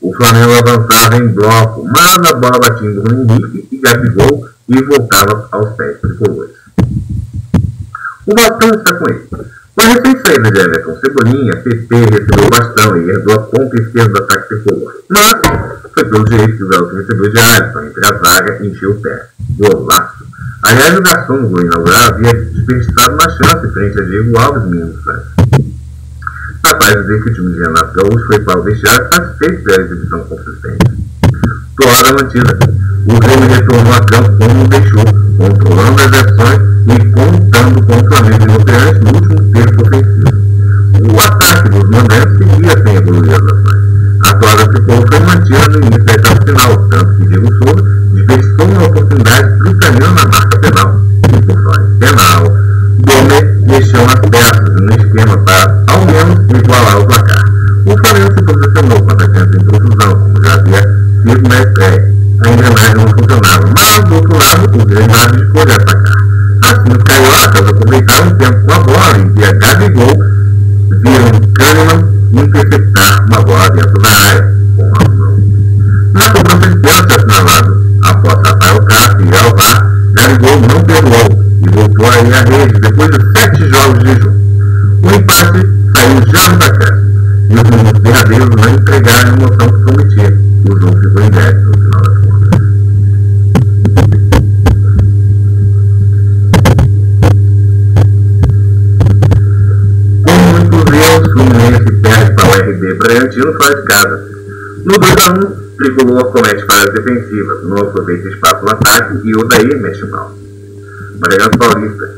O Flamengo avançava em bloco, mas a bola batia Bruno Henrique e Gabigol e voltava aos pés tricolores. O Baltão está com ele. Com a recém-saída de Everton Cebolinha, PP recebeu o bastão e herdou a ponta esquerda do ataque tricolor. Mas foi pelo direito que o Velton recebeu de Alisson entre a zaga e encheu o pé. Golaço! Aliás, o garçom no gol inaugural havia desperdiçado uma chance frente a Diego Alves, menino Santos. Capaz de dizer que o time de Renato Gaúcho foi para o vestiário satisfeito pela exibição consistente. Toada mantida. o Grêmio retornou a campo como deixou, controlando as ações e contando com o Flamengo inoperante no último terço ofensivo. O ataque dos mandantes seguia sem evoluir as ações. A toada ficou foi mantida no início da etapa final, tanto que Diego Souza desperdiçou uma oportunidade britânica na marca penal. E em penal, Gomes mexeu nas peças no esquema para, ao menos, igualar o placar. O Flamengo se posicionou com atacantes em confusão, como já havia sido na estreia a engrenagem não funcionava. Mas, do outro lado, o Grêmio de atacar. Assim, os cariocas aproveitaram um tempo com a bola em que a Gabigol viram Kahneman interceptar uma bola dentro da área, a. Na cobrança de pênalti assinalado, Gabigol não perdoou e voltou a ir à rede depois de sete jogos de jejum. O empate saiu já no acréscimo e os minutos derradeiros não entregaram a emoção que prometia. O jogo ficou 10 no final das Fluminense perde para o RB Bragantino fora de casa. No 2x1, Tricolor comete falhas defensivas, não aproveita espaço no ataque e o daí mexe mal. Bragança Paulista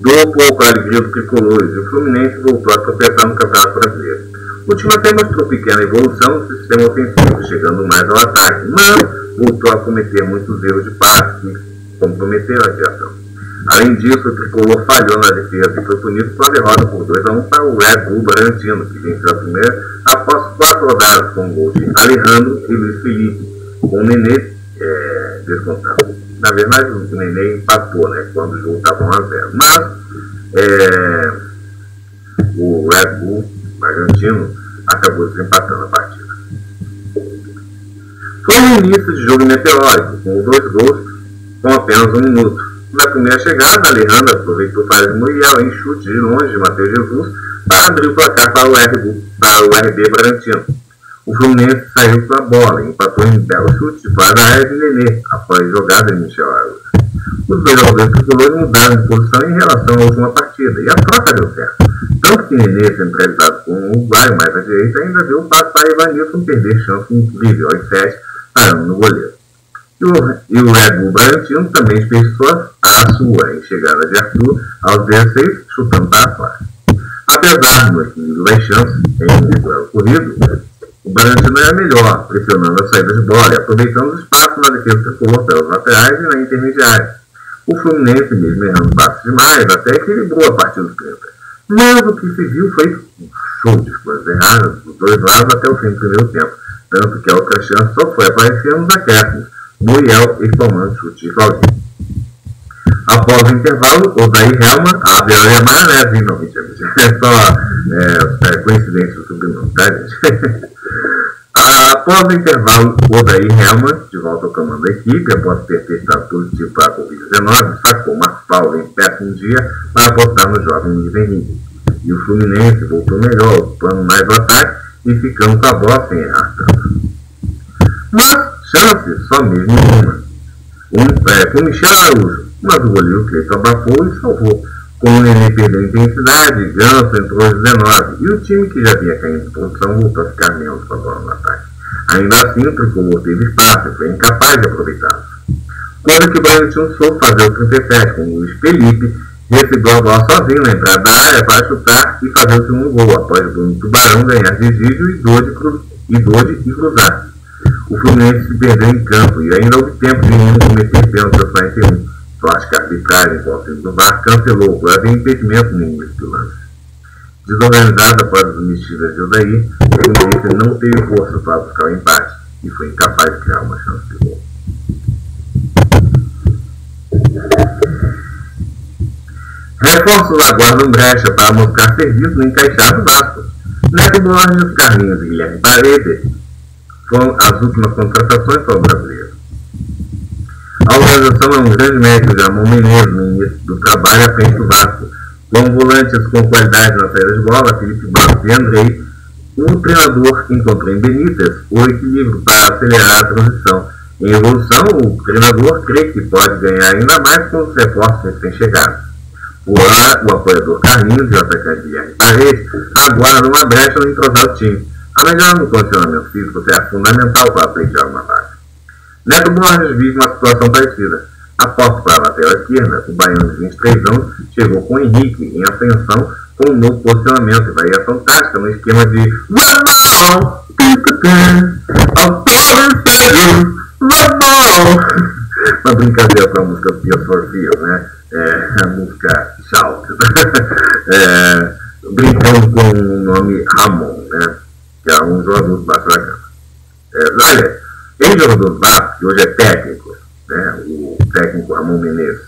doou pouco a alegria do Tricolores e o Fluminense voltou a tropeçar no Campeonato Brasileiro. O time até mostrou pequena evolução no sistema ofensivo, chegando mais ao ataque, mas voltou a cometer muitos erros de passe que comprometeram a criação. Além disso, o tricolor falhou na defesa e foi punido com a derrota por 2 a 1 para o Red Bull Bragantino, que venceu a primeira após quatro rodadas com gols de Alejandro e Luiz Felipe, com o Nenê é, descontando. Na verdade, o Nenê empatou, né, quando o jogo estava 1 a 0 Mas é, o Red Bull Bragantino acabou desempatando a partida. Foi um início de jogo meteórico, com dois gols com apenas um minuto. Na primeira chegada, Alejandro aproveitou falha de Muriel em chute de longe de Matheus Jesus para abrir o placar para o, RB, para o RB Bragantino. O Fluminense saiu com a bola e empatou em belo chute fora da área de Nenê, após jogada de Michel Araújo. Os dois jogadores tricolores mudaram de posição em relação à última partida, e a troca deu certo. Tanto que Nenê, centralizado com o Uruguai mais à direita, ainda deu um passo para Ivanilson perder chance incrível aos 7, parando no goleiro. E o, Red Bragantino também desperdiçou a sua em chegada de Arthur aos 16, chutando para fora. Apesar do equilíbrio das chances em duelo corrido, o Bragantino era melhor, pressionando a saída de bola e aproveitando o espaço na defesa tricolor pelas laterais e na intermediária. O Fluminense, mesmo errando passos demais, até equilibrou a partir dos 30. Mas o que se viu foi um show de coisas erradas dos dois lados até o fim do primeiro tempo, tanto que a outra chance só foi aparecendo nos acréscimos Muriel espalmando chute de Claudinho. Após o intervalo, o Daí Helman a maionese, não, mentira, mentira. É só é, é, coincidência do sobrenome, tá, gente? após o intervalo, o Daí Helman, de volta ao comando da equipe, após ter testado positivo para a Covid-19, sacou Marcos Paulo em péssimo dia para apostar no jovem Henrique. E o Fluminense voltou melhor, ocupando mais o ataque e ficando com a bola sem errar tanto. Mas chance só mesmo uma. Um, é, com Michel Araújo, mas o goleiro Cleiton abafou e salvou. Com o Nenê perdeu intensidade, Ganso entrou aos 19 e o time que já vinha caindo de posição voltou a ficar menos com a bola no ataque. Ainda assim, o tricolor teve espaço e foi incapaz de aproveitá-los. Quando que o Bragantino soube fazer o 37 com o Luiz Felipe, recebeu a bola sozinho na entrada da área para chutar e fazer o segundo gol, após o Bruno Tubarão ganhar de e Dode, e Dode e cruzar. O Fluminense se perdeu em campo e ainda houve tempo de nenhum cometer pênalti aos 41. Só acho que a arbitragem, com auxílio do VAR, cancelou por haver impedimento início do lance. Desorganizado após as mexidas de Odaí, o Fluminense não teve força para buscar o empate e foi incapaz de criar uma chance de gol. Reforços aguardam brecha para mostrar serviço no encaixado Vasco. Neto Borges, Carlinhos e Guilherme Paredes foram as últimas contratações para o brasileiro. A organização é um grande mérito de Ramon Menezes do trabalho à frente do Vasco. Com volantes com qualidade na saída de bola, Felipe Barros e Andrei, o treinador encontrou em Benítez o equilíbrio para acelerar a transição. Em evolução, o treinador crê que pode ganhar ainda mais com os reforços chegado. O, o apoiador Carlinhos e o atacante Guilherme Paredes aguardam uma brecha no entrosar o time a melhora no condicionamento físico será fundamental para a frente uma vaga. Neto Borges vive uma situação parecida. Após para a lateral esquerda, o baiano de 23 anos chegou com Henrique em ascensão com um novo posicionamento e varia fantástica no esquema de! Uma brincadeira com a música Tears for Fears, né? É, a música Shout. é, brincando com o nome Ramon, né? Que é um jogador do Vasco da Gama. É, olha, ele jogador do Vasco, que hoje é técnico, né? O técnico Ramon Menezes.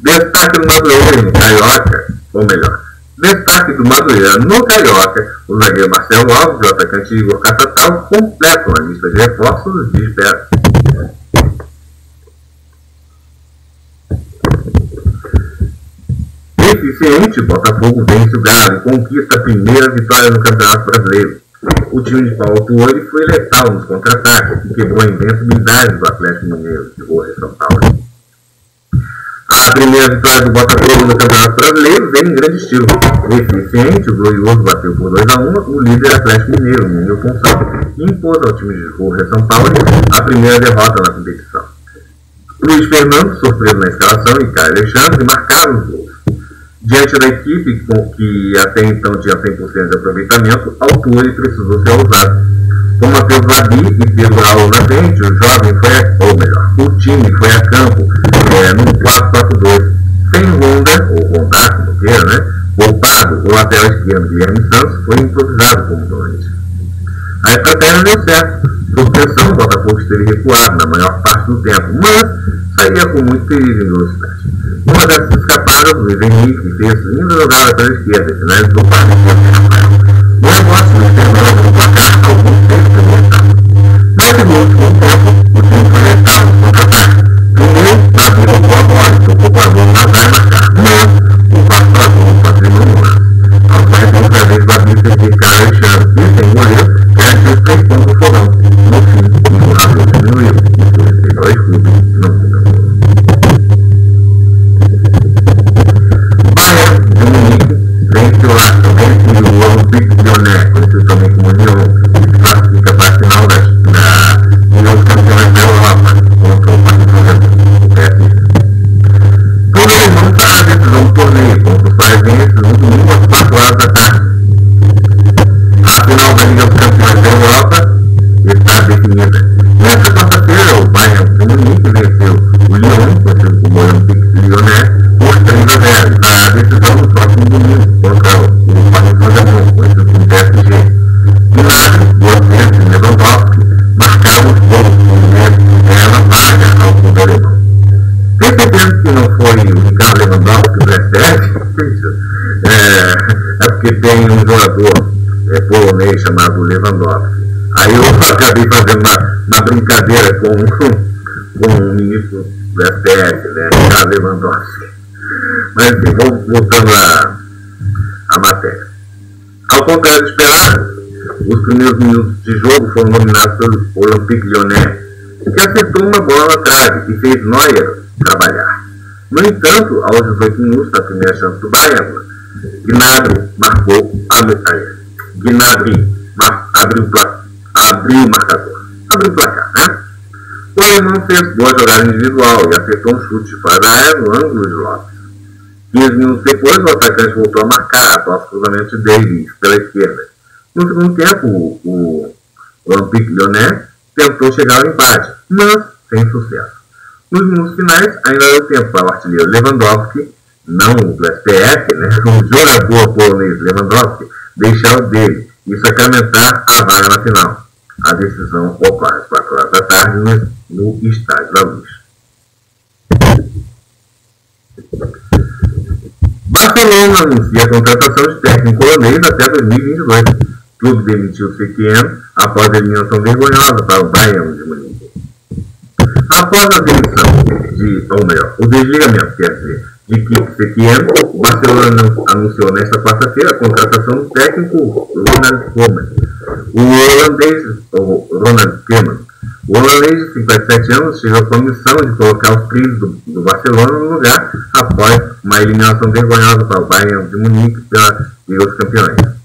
Destaque no Madureira, no Carioca, ou melhor, destaque do Madureira no Carioca, o zagueiro Marcelo Alves o atacante Igor Catatal completam a lista de reforços de espera. Eficiente, Botafogo vence o Galo e conquista a primeira vitória no Campeonato Brasileiro. O time de Paulo Tuori foi letal nos contra-ataques e quebrou a invencibilidade do Atlético Mineiro de Boa São Paulo. A primeira vitória do Botafogo no Campeonato Brasileiro vem em grande estilo. Eficiente, o Glorioso bateu por 2x1 o líder Atlético Mineiro, Nino Fonseca, e impôs ao time de Jorge São Paulo a primeira derrota na competição. Luiz Fernando, surpreso na escalação, e Caio Alexandre marcaram os gols. Diante da equipe que até então tinha 100% de aproveitamento, a altura precisou ser usado. Com Matheus Babi e Pedro Raul na frente, o jovem foi, ou melhor, o time foi a campo é, no 4-4-2, sem Honda, ou Honda, como queira, né? Poupado, o lateral esquerdo Guilherme Santos foi improvisado como volante. A estratégia deu certo. Suspensão, o Botafogo esteve recuado na maior parte do tempo, mas saía com muito perigo em velocidade. Uma dessas escapadas, Luiz Henrique fez linda jogada pela esquerda, finalizou para o foram dominados pelo Olympique Lyonnais, que acertou uma bola na trave e fez Neuer trabalhar. No entanto, aos 18 minutos da primeira chance do Bayern, Gnabry marcou a metade. Gnabry abriu, abriu o marcador. Abriu o placar, né? O alemão fez boa jogada individual e acertou um chute fora da área no ângulo de Lopes. 15 minutos depois, o atacante voltou a marcar após o cruzamento de Davis pela esquerda. No segundo tempo, o Olympique Lyonnais tentou chegar ao empate, mas sem sucesso. Nos minutos finais, ainda deu tempo para o artilheiro Lewandowski, não do SPF, né, o jogador polonês Lewandowski, deixar o dele e sacramentar a vaga na final. A decisão ocorre às 4 horas da tarde no, no Estádio da Luz. Barcelona anuncia a contratação de técnico holandês até 2022. Clube demitiu o Setien após eliminação vergonhosa para o Bayern de Munique. Após a demissão de, ou melhor, o desligamento, quer dizer, de Kik Setien, o Barcelona anunciou nesta quarta-feira a contratação do técnico Ronald Koeman. O holandês, o Ronald Koeman, o holandês de 57 anos chegou com a missão de colocar os trilhos do, do, Barcelona no lugar após uma eliminação vergonhosa para o Bayern de Munique pela Liga dos Campeões.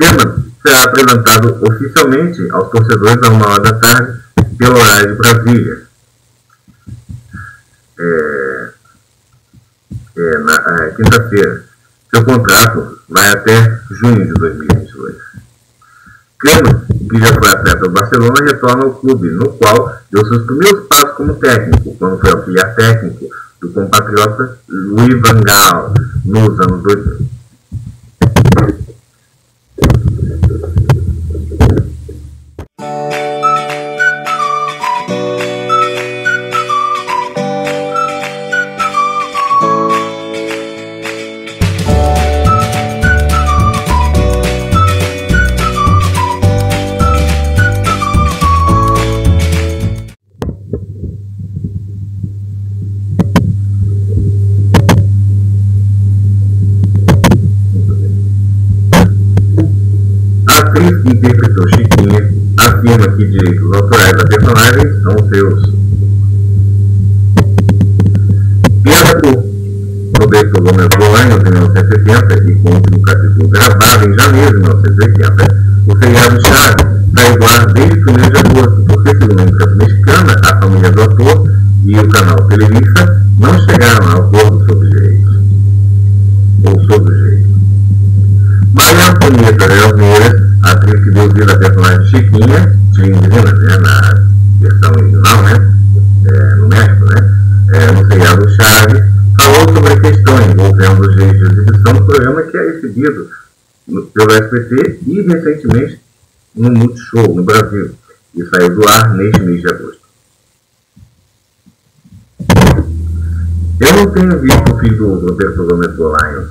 Koeman será apresentado oficialmente aos torcedores a uma hora da tarde pelo horário de Brasília. É, é, na é, quinta-feira. Seu contrato vai até junho de 2022. Cano, que já foi atleta do Barcelona, retorna ao clube, no qual deu seus primeiros passos como técnico, quando foi auxiliar técnico do compatriota Louis Van nos anos 2000. nome aqui de direitos autorais da personagem são seus. Pianco, Roberto Gomes Bolanhos, em 1970, e com o último capítulo gravado em janeiro de 1980, o seriado-chave igual, do ar desde 1 de agosto, porque, segundo a imprensa mexicana, a família do ator e o canal Televisa não chegaram a acordo sobre os direitos. Ou sobre os direitos. Maria Antonieta de Almeida, atriz que deu vida a pelo SBT e recentemente no Multishow, no Brasil, e saiu do ar neste mês de agosto. Eu não tenho visto o filho do Roberto Gomes Bolaños.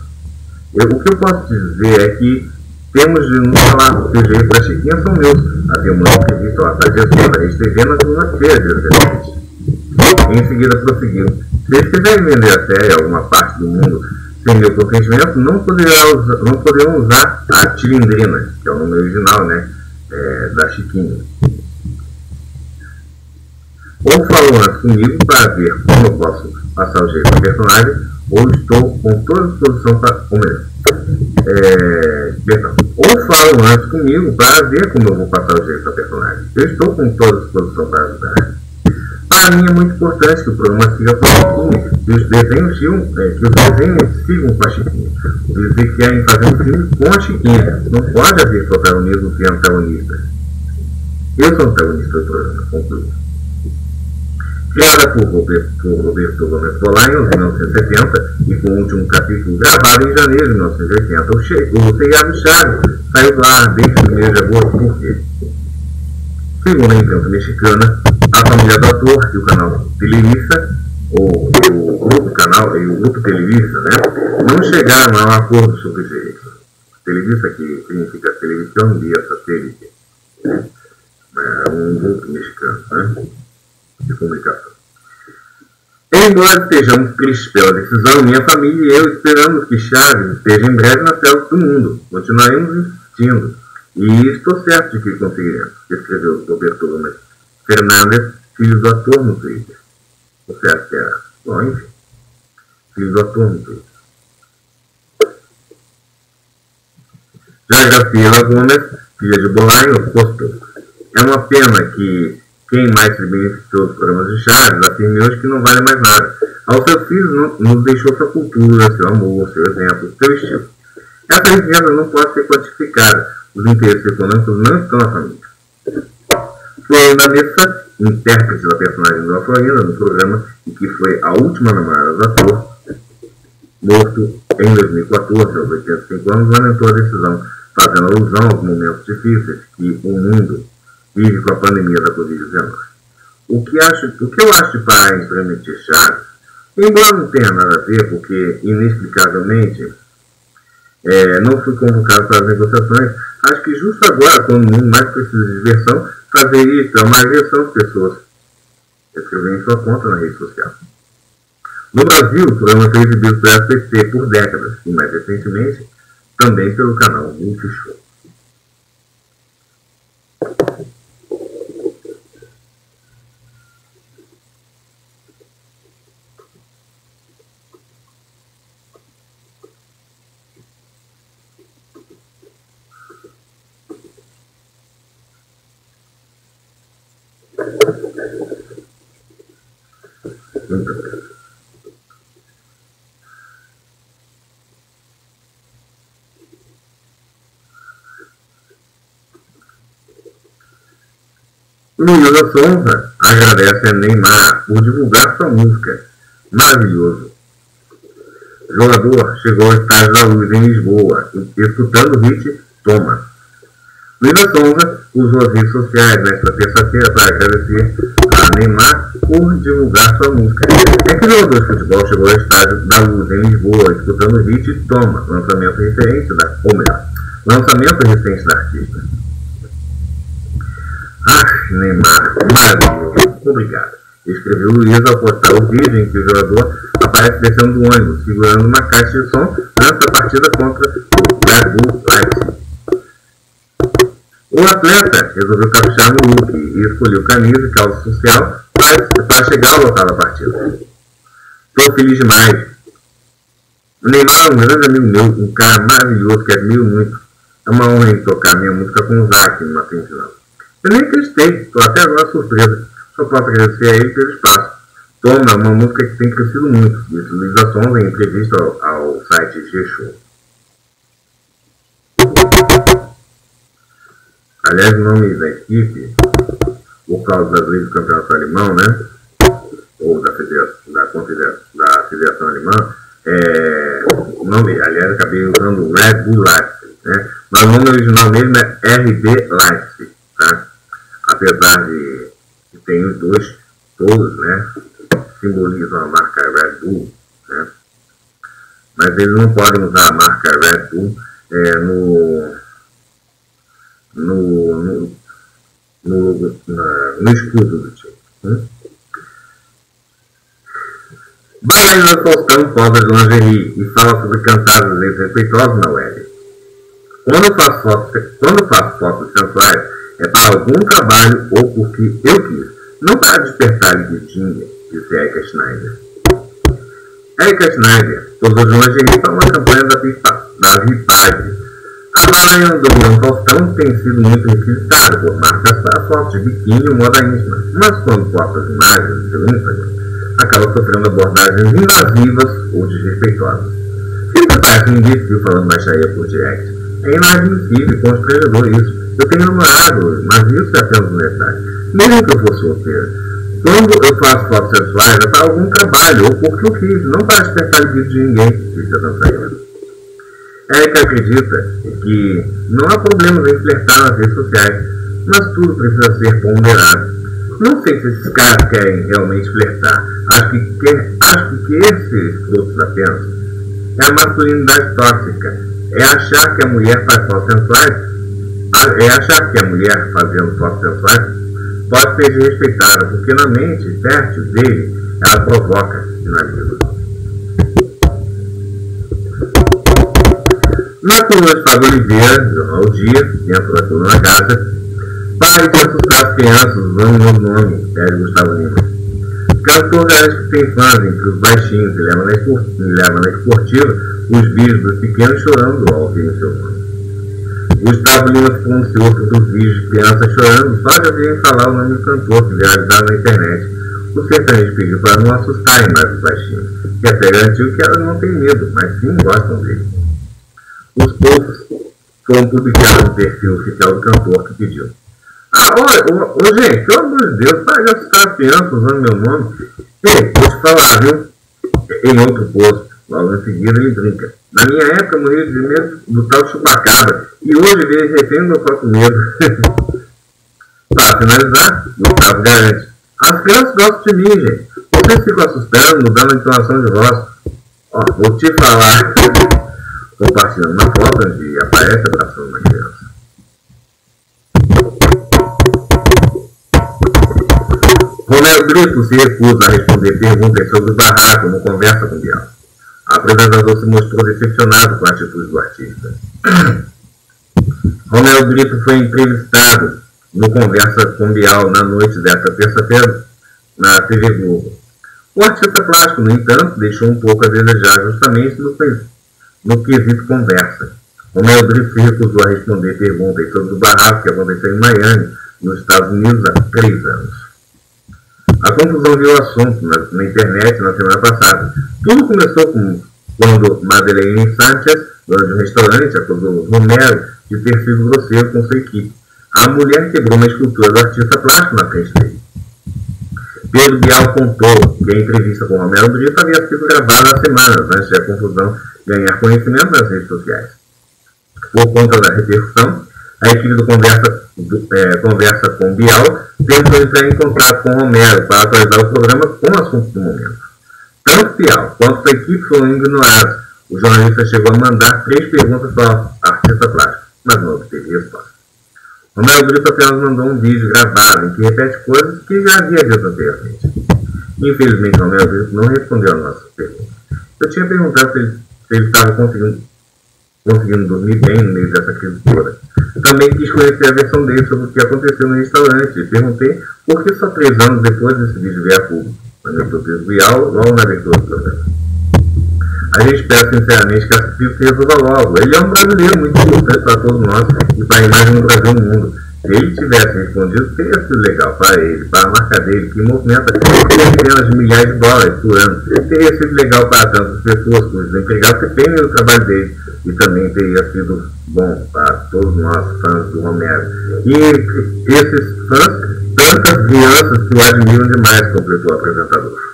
o que eu posso dizer é que temos de nos falar, os PGs da Chiquinha são meus. Havia uma entrevista à direção da RedeTV na segunda-feira, diretamente. Em seguida prosseguiu. Se eles quiserem vender a série a alguma parte do mundo, sem meu consentimento, não poderiam usar, não usar a tilindrina, que é o nome original né, é, da Chiquinha. Ou falam antes comigo para ver como eu posso passar o jeito do personagem, ou estou com toda a disposição para. Melhor, é, perdão, ou falam antes comigo para ver como eu vou passar o jeito da personagem. Eu estou com toda a disposição para ajudar. Para mim é muito importante que o programa siga com a Chiquinha, que os desenhos sigam, é, que os desenhos sigam com a Chiquinha. Eles querem fazer um filme com a Chiquinha. Não pode haver protagonismo sem antagonista. Eu sou antagonista do programa, concluo. Criada por Roberto, por Roberto Gomes Bolaños em 1970 e com o último capítulo gravado em janeiro de 1980, o, che o seriado Chaves saiu do ar desde o 1 de agosto. Por quê? Segundo a imprensa mexicana, a família do ator e o canal Televisa, ou o grupo canal e o grupo Televisa, né, não chegaram a um acordo sobre direitos. Televisa, que significa televisão via satélite, né, é um grupo mexicano né, de comunicação. Embora estejamos tristes pela decisão, minha família e eu esperamos que Chaves esteja em breve na tela do mundo. Continuaremos insistindo. E estou certo de que conseguiremos, escreveu Roberto Gomes Fernandes, filho do ator no Twitter. Acha que era? Bom, enfim. Filho do ator no Twitter. Já Graciela Gomes, filha de Bolanho, postou. É uma pena que quem mais se beneficiou dos programas de Chaves afirme hoje que não vale mais nada. Aos seus filhos nos deixou sua cultura, seu amor, seu exemplo, seu estilo. Essa riqueza não pode ser quantificada. Os interesses econômicos não estão na família. Florinda Messa, intérprete da personagem da Florinda no programa e que foi a última namorada do ator, morto em 2014, aos 85 anos, lamentou a decisão, fazendo alusão aos momentos difíceis que o mundo vive com a pandemia da Covid-19. O que, acho, o que eu acho de Parar extremamente chato, embora não tenha nada a ver, porque inexplicavelmente é, não fui convocado para as negociações, acho que justo agora, quando o mundo mais precisa de diversão, fazer isso é uma agressão às pessoas. Escrever em sua conta na rede social. No Brasil, o programa foi exibido pelo SBT por décadas e, mais recentemente, também pelo canal Multishow. Luísa Sonza agradece a Neymar por divulgar sua música. Maravilhoso. Jogador chegou ao estádio da Luz em Lisboa, escutando o hit Toma. Luísa Sonza usou as redes sociais nesta terça-feira para agradecer a Neymar por divulgar sua música. É que o jogador de futebol chegou ao estádio da Luz em Lisboa, escutando o hit Toma, lançamento referente da, ou melhor, lançamento recente da artista. Ah, Neymar, maravilhoso. Obrigado. Escreveu Luiz ao postar o vídeo em que o jogador aparece descendo do ônibus, segurando uma caixa de som nessa partida contra o Red Bull Leipzig. O atleta resolveu caprichar no look e escolheu camisa e calça social para, para chegar ao local da partida. Estou feliz demais. O Neymar é um grande amigo meu, um cara maravilhoso que admiro muito. É uma honra em tocar minha música com o Zac numa semifinal. Eu nem acreditei, estou até agora surpresa. Só posso agradecer a ele pelo espaço. Toma, uma música que tem crescido muito, disse Sonza em entrevista ao, ao site G-Show. Aliás, o nome da equipe, por causa das leis do campeonato alemão, né? Ou da Federação, da, Confederação, da Federação Alemã, é, o nome, aliás, acabei usando Red Bull Leipzig, né? Mas o nome original mesmo é RB Leipzig, tá? apesar de que tem os dois, todos, né, simbolizam a marca Red Bull, né, mas eles não podem usar a marca Red Bull é, no, no, no, no, na, no escudo do time. Né? Bailarina Faustão posa de lingerie e fala sobre cantadas desrespeitosas na web. Quando faço fotos, quando faço sensuais, é para algum trabalho ou porque eu quis, não para despertar libidinha, disse Erika Schneider. Erika Schneider posou de lingerie para uma campanha da, da Vipag. Bailarina do Leão Faustão tem sido muito requisitada por marcas para fotos de biquíni ou moda íntima, mas quando posta as imagens seu Instagram, acaba sofrendo abordagens invasivas ou desrespeitosas. Sempre parece um imbecil falando baixaria por direct. É inadmissível e constrangedor isso. Eu tenho namorado, mas isso é apenas um detalhe. Mesmo que eu fosse solteiro, quando eu faço fotos sexuais é para algum trabalho, ou porque eu quis, não para despertar libido de ninguém, disse a dançarina. Érica acredita que não há problemas em flertar nas redes sociais, mas tudo precisa ser ponderado. Não sei se esses caras querem realmente flertar. Acho que, quer, acho que esses outros apenas é a masculinidade tóxica. É achar que a mulher faz fotos sensuais é achar que a mulher fazendo fotos sensuais pode ser desrespeitada, porque na mente fértil dele ela provoca sinalismo. Na coluna de Fábio Oliveira, Jornal Dia, dentro da coluna Casa, pare de assustar as crianças usando o meu nome, Sérgio Gustavo Lima. Cantor garante que tem fãs entre os baixinhos e leva na esportiva os vídeos dos pequenos chorando ao ouvir seu nome. Gustavo Lima se pronunciou sobre os vídeos de crianças chorando só de ouvirem falar o nome do cantor que viralizava na internet. O sertanejo pediu para não assustarem mais os baixinhos, que até garantiu que elas não têm medo, mas sim gostam dele. Os poucos foram publicados perfil oficial do cantor que pediu. Ah, olha, ô, gente, pelo amor de Deus, para de assustar as crianças usando meu nome. Ei, vou te falar, viu? Em outro posto, logo em seguida ele brinca. Na minha época, eu morria de medo do tal chupacabra. E hoje vejo refém do meu próprio medo. Para finalizar, Gustavo garante. As crianças gostam de mim, gente. Vocês ficam assustando, mudando a entonação de voz. Ó, vou te falar. Compartilhando uma foto onde aparece abraçando uma criança. Romero Brito se recusa a responder perguntas sobre o barraco no Conversa com Bial. O apresentador se mostrou decepcionado com a atitude do artista. Romero Brito foi entrevistado no Conversa com Bial na noite desta terça-feira na TV Globo. O artista plástico, no entanto, deixou um pouco a desejar justamente no, no quesito conversa. Romero Brito se recusou a responder perguntas sobre o barraco que aconteceu em Miami, nos Estados Unidos, há três anos. A confusão viu assunto na, na, internet na semana passada. Tudo começou com, quando Madeleine Sanchez, dona de um restaurante, acusou Romero de ter sido grosseiro com sua equipe. A mulher quebrou uma escultura do artista plástico na frente dele. Pedro Bial contou que a entrevista com Romero Brito havia sido gravada há semanas antes da confusão ganhar conhecimento nas redes sociais. Por conta da repercussão, a equipe do Conversa, do, é, Conversa com Bial tentou entrar em contato com Romero para atualizar o programa com o assunto do momento. Tanto Bial quanto sua equipe foram ignorados. O jornalista chegou a mandar três perguntas para o artista plástico, mas não obteve resposta. Romero Brito apenas mandou um vídeo gravado em que repete coisas que já havia dito anteriormente. Infelizmente, Romero Brito não respondeu a nossa pergunta. Eu tinha perguntado se ele, ele estava conseguindo, conseguindo dormir bem no meio dessa crise toda. Também quis conhecer a versão dele sobre o que aconteceu no restaurante e perguntei por que só três anos depois desse vídeo veio a público, na minha tutorial, logo na abertura do programa. A gente espera sinceramente que essa crise se resolva logo. Ele é um brasileiro muito importante para todos nós e para a imagem do Brasil no mundo. Se ele tivesse respondido, teria sido legal para ele, para a marca dele, que movimenta centenas de milhares de dólares por ano. Teria sido legal para tantas pessoas, os desempregados que dependem do trabalho dele. E também teria sido bom para todos nós, fãs do Romero. E esses fãs, tantas crianças que o admiram demais, completou o apresentador.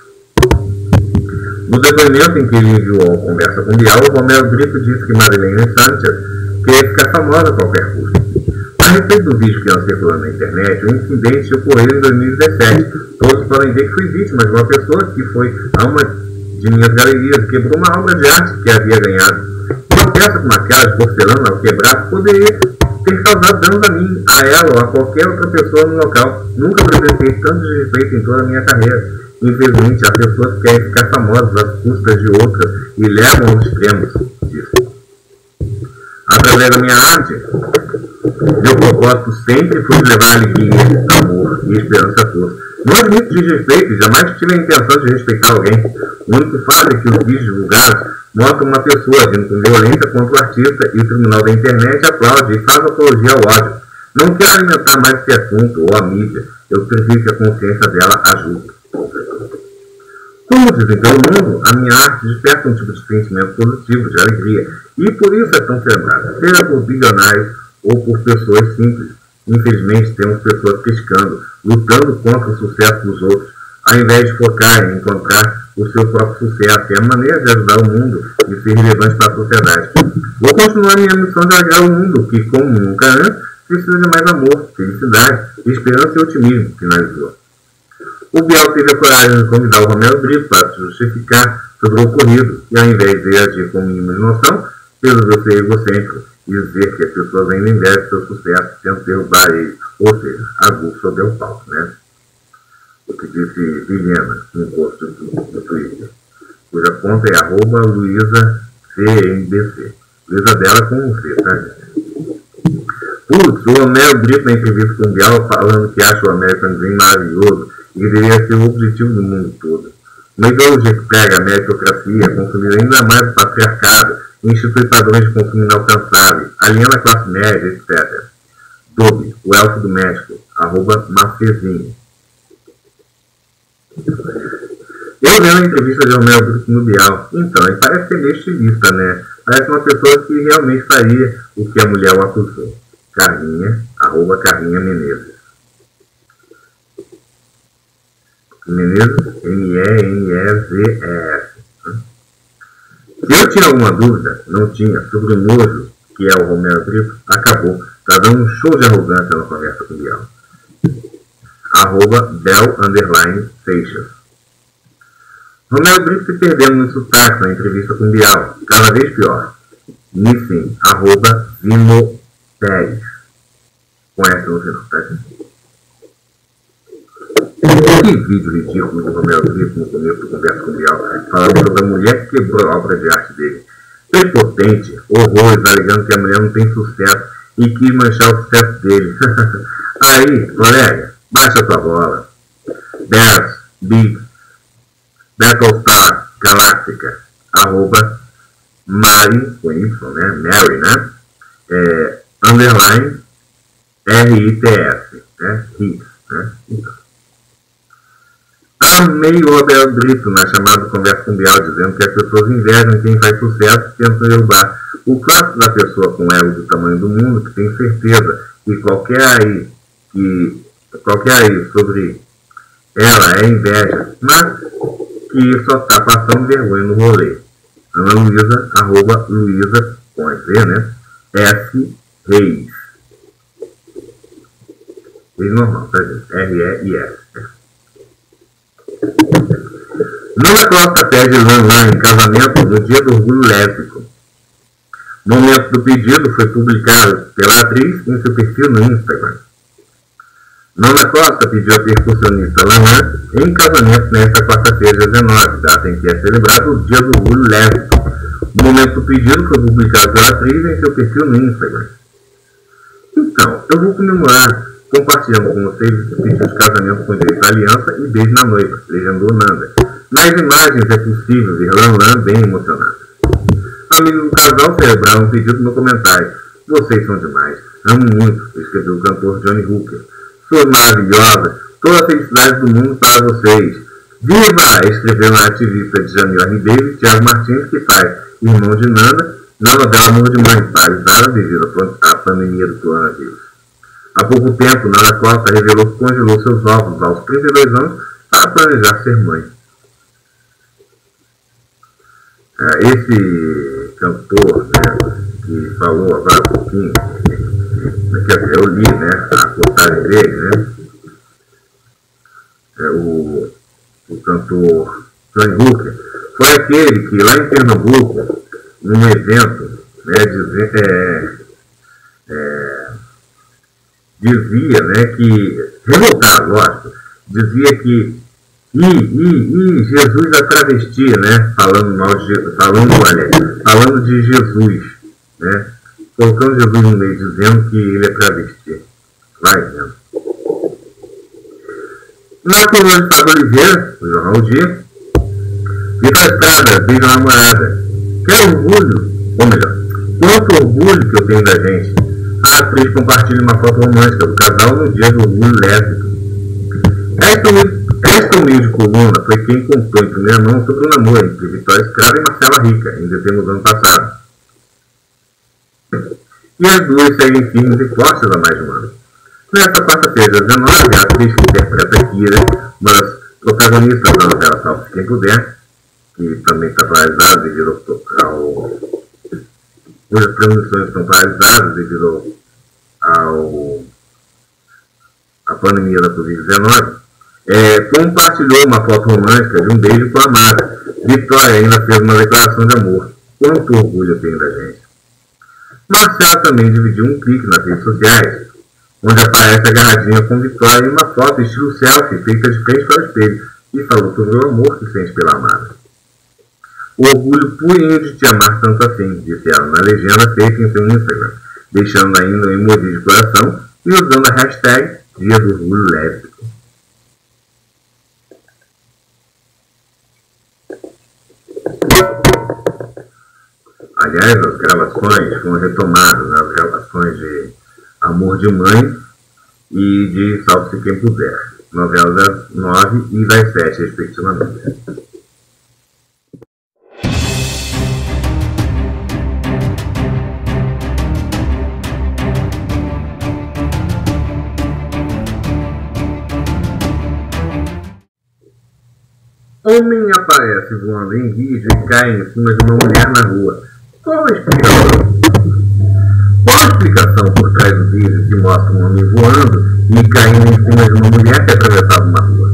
No depoimento em que ele enviou a conversa com Bial, o Romero Brito disse que Marilene Sanchez queria ficar famosa a qualquer custo. A respeito do vídeo que ela circulando na internet, o incidente ocorreu em 2017. Todos podem ver que fui vítima de uma pessoa que foi a uma de minhas galerias quebrou uma obra de arte que havia ganhado. Uma peça como aquela de porcelana ao quebrar poderia ter causado danos a mim, a ela ou a qualquer outra pessoa no local. Nunca apresentei tanto desrespeito em toda a minha carreira. Infelizmente, há pessoas que querem ficar famosas às custas de outras e levam aos extremos disso. Através da minha arte, meu propósito sempre foi levar alegria, amor e esperança a todos. Não admito desrespeito e jamais tive a intenção de respeitar alguém. O único fato é que os vídeos divulgados mostram uma pessoa agindo com violência contra o artista e o tribunal da internet aplaude e faz apologia ao ódio. Não quero alimentar mais esse assunto ou a mídia. Eu preciso que a consciência dela ajude. Como dizem pelo mundo, a minha arte desperta um tipo de sentimento positivo, de alegria, e por isso é tão celebrada, seja por bilionários ou por pessoas simples. Infelizmente, temos pessoas criticando, lutando contra o sucesso dos outros, ao invés de focar em encontrar o seu próprio sucesso e a maneira de ajudar o mundo e ser relevante para a sociedade. Vou continuar minha missão de alegrar o mundo, que, como nunca antes, precisa de mais amor, felicidade, esperança e otimismo, finalizou. O Biel teve a coragem de convidar o Romero Brito para se justificar sobre o ocorrido e, ao invés de agir com de noção, resolveu ser egocêntrico e dizer que as pessoas ainda invejam seu sucesso tendo derrubar ele, ou seja, a Gulso deu palco, né? O que disse Vilhena no post do, Twitter, cuja conta é arroba LuizaCNBC. Luísa dela com um C, tá, gente? Putz, o Romero Brito na entrevista com o Biel falando que acha o American Dream maravilhoso e deveria ser o objetivo do mundo todo. Uma ideologia que prega a meritocracia, consumir ainda mais o patriarcado, institui padrões de consumo inalcançáveis, aliena a classe média, etc. Dobe, o elfo do México, arroba Marcezinho. Eu vendo a entrevista de Romero Brito no Bial, então, ele parece ser meio estilista, né? Parece uma pessoa que realmente faria o que a mulher o acusou. Carlinha, arroba Carlinha Menezes. Menezes, M-E-N-E-Z-E-S. Se eu tinha alguma dúvida, não tinha, sobre o nojo que é o Romero Brito, acabou. Está dando um show de arrogância na conversa com o Biel. Arroba Bel Underline Seixas. Romero Brito se perdendo no sotaque na entrevista com o Bial. Cada vez pior. Nissim, arroba Vimo Pérez. Com essa no final, tá, gente? Que vídeo ridículo do Romero Brito no começo do Conversa com Bial, falando sobre a mulher que quebrou a obra de arte dele. Prepotente, horrores, alegando que a mulher não tem sucesso e quis manchar o sucesso dele. Aí, colega, baixa tua bola. Bears, Big, Battlestar, Galáctica, arroba, Mari, com Y, né? Mary, né? É, underline, R-I-T-S, né? Hits, né? Então. Amei o Abel Brito na chamada Conversa com dizendo que as pessoas invejam quem faz sucesso e tentam derrubar. O clássico da pessoa com ego do tamanho do mundo, que tem certeza que qualquer aí, que qualquer aí sobre ela é inveja, mas que só está passando vergonha no rolê. Ana Luísa, arroba Luísa, com Z, né? S Reis. Reis normal, tá gente? R-E-I-S. Nana Costa pede Lan em casamento no dia do orgulho lésbico. O momento do pedido foi publicado pela atriz em seu perfil no Instagram. Nana Costa pediu a percussionista Lan em casamento nesta quarta-feira, 19, data em que é celebrado o dia do orgulho lésbico. O momento do pedido foi publicado pela atriz em seu perfil no Instagram. Então, eu vou comemorar compartilhando com vocês o pedido de casamento com direito à aliança e beijo na noiva, legendou Nanda. Nas imagens é possível ver Lan bem emocionada. Amigos do casal celebraram um pedido no comentário. Vocês são demais. Amo muito, escreveu o cantor Johnny Hooker. Sou maravilhosa. Toda a felicidade do mundo para vocês. Viva! escreveu a ativista de Jamila Ribeiro, Thiago Martins, que faz irmão de Nanda, na novela Amor de Mãe, paralisada devido à pandemia do coronavírus. Há pouco tempo, Nara Costa revelou que congelou seus ovos aos 32 anos para planejar ser mãe. É, esse cantor né, que falou agora há pouquinho, eu li né, a postagem dele, né, é, o, o cantor Johnny Hooker, foi aquele que lá em Pernambuco, num evento, né, dizer, é, é, dizia né, que, revoltado, lógico, dizia que e, e, e Jesus é travesti, né? Falando mal de falando, olha, falando de Jesus, né? Colocando Jesus no meio, dizendo que ele é travesti. Vai vendo. Na coluna de Pablo Oliveira, no Jornal Dia, Estrada, beijo namorada. Quer orgulho? Ou melhor, quanto orgulho que eu tenho da gente. A atriz compartilha uma foto romântica do casal no dia do orgulho lésbico. Esta humilde coluna foi quem contou em primeira mão sobre o namoro entre Vitória Escrava e Marcela Rica, em dezembro do ano passado. E as duas seguem firmes e fortes há mais de um ano. Nesta quarta-feira, 19, a atriz que interpreta Kira, uma das protagonistas da novela Salve Quem Puder, que também está paralisado devido ao. cujas transmissões estão paralisadas devido ao. à pandemia da Covid-19, é, compartilhou uma foto romântica de um beijo com a amada. Vitória ainda fez uma declaração de amor. Quanto orgulho tem da gente. Marcela também dividiu um clique nas redes sociais, onde aparece agarradinha com Vitória em uma foto estilo selfie feita de frente para o espelho, e falou sobre o amor que sente pela amada. O orgulho purinho de te amar tanto assim, disse ela na legenda feita em seu Instagram, deixando ainda um emoji de coração e usando a hashtag Dia do Orgulho Lésbico. Aliás, as gravações foram retomadas, né, as gravações de Amor de Mãe e de Salve-se Quem Puder, novela das nove e das sete, respectivamente. Homem aparece voando em vídeo e cai em cima de uma mulher na rua. Qual a explicação? Qual a explicação por trás do vídeo que mostra um homem voando e caindo em cima de uma mulher que atravessava uma rua?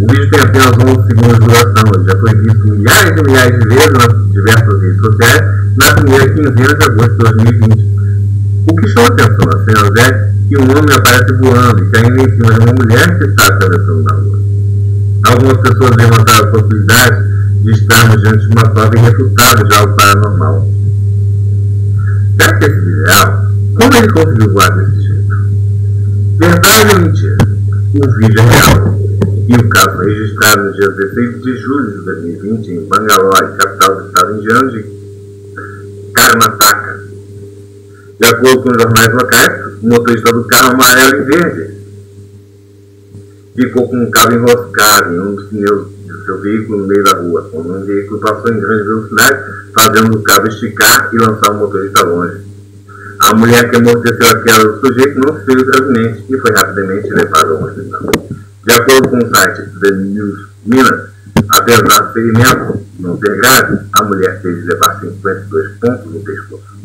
O vídeo tem apenas 11 segundos de duração e já foi visto milhares e milhares de vezes nas diversas redes sociais na primeira quinzena de agosto de 2020. O que chama atenção nas cenas é que um homem aparece voando e caindo em cima de uma mulher que está atravessando uma rua. Algumas pessoas levantaram a possibilidade de estarmos diante de uma prova irrefutável de algo paranormal. Será que esse real? Como ele conseguiu voar desse jeito? Verdade ou mentira? O vídeo é real. E o caso foi registrado no dia 16 de julho de 2020 em Bangalore, capital do estado indiano de Karnataka. De acordo com os jornais locais, o motorista do carro amarelo e verde ficou com um cabo enroscado em um dos pneus do seu veículo no meio da rua, quando um veículo passou em grande velocidade, fazendo o cabo esticar e lançar o motorista longe. A mulher que amorteceu a queda do sujeito não se feriu gravemente e foi rapidamente levada ao hospital. De acordo com o site The News Minas, apesar do ferimento não ter grave, a mulher teve de levar 52 pontos no pescoço.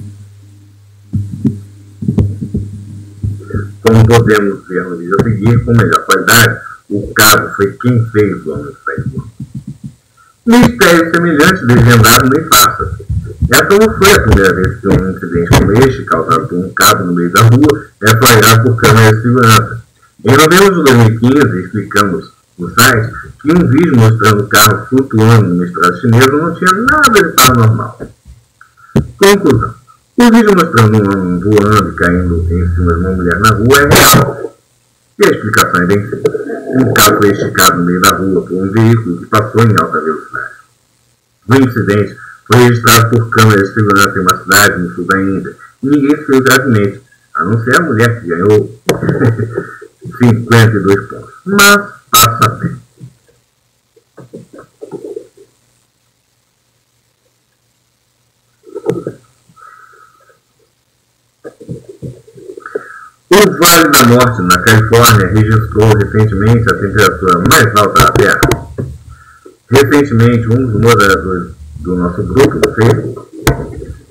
Como podemos ver no vídeo a seguir, com melhor qualidade, o caso foi quem fez o homem Facebook. Mistério semelhante desvendado nem faça. Essa não foi a primeira vez que um incidente como este, causado por um cabo no meio da rua, é flagrado por câmeras de segurança. Em novembro de 2015, explicamos no site que um vídeo mostrando o carro flutuando no estrada chinesa não tinha nada de paranormal. Conclusão. O vídeo mostrando um homem voando e caindo em cima de uma mulher na rua é real. E a explicação é bem simples. Um carro foi esticado no meio da rua por um veículo que passou em alta velocidade. O incidente foi registrado por câmeras de segurança em uma cidade no sul da Índia e ninguém feriu gravemente, a não ser a mulher que ganhou 52 pontos. Mas passa bem. O Vale da Morte, na Califórnia, registrou recentemente a temperatura mais alta da Terra. Recentemente, um dos moderadores do nosso grupo no Facebook,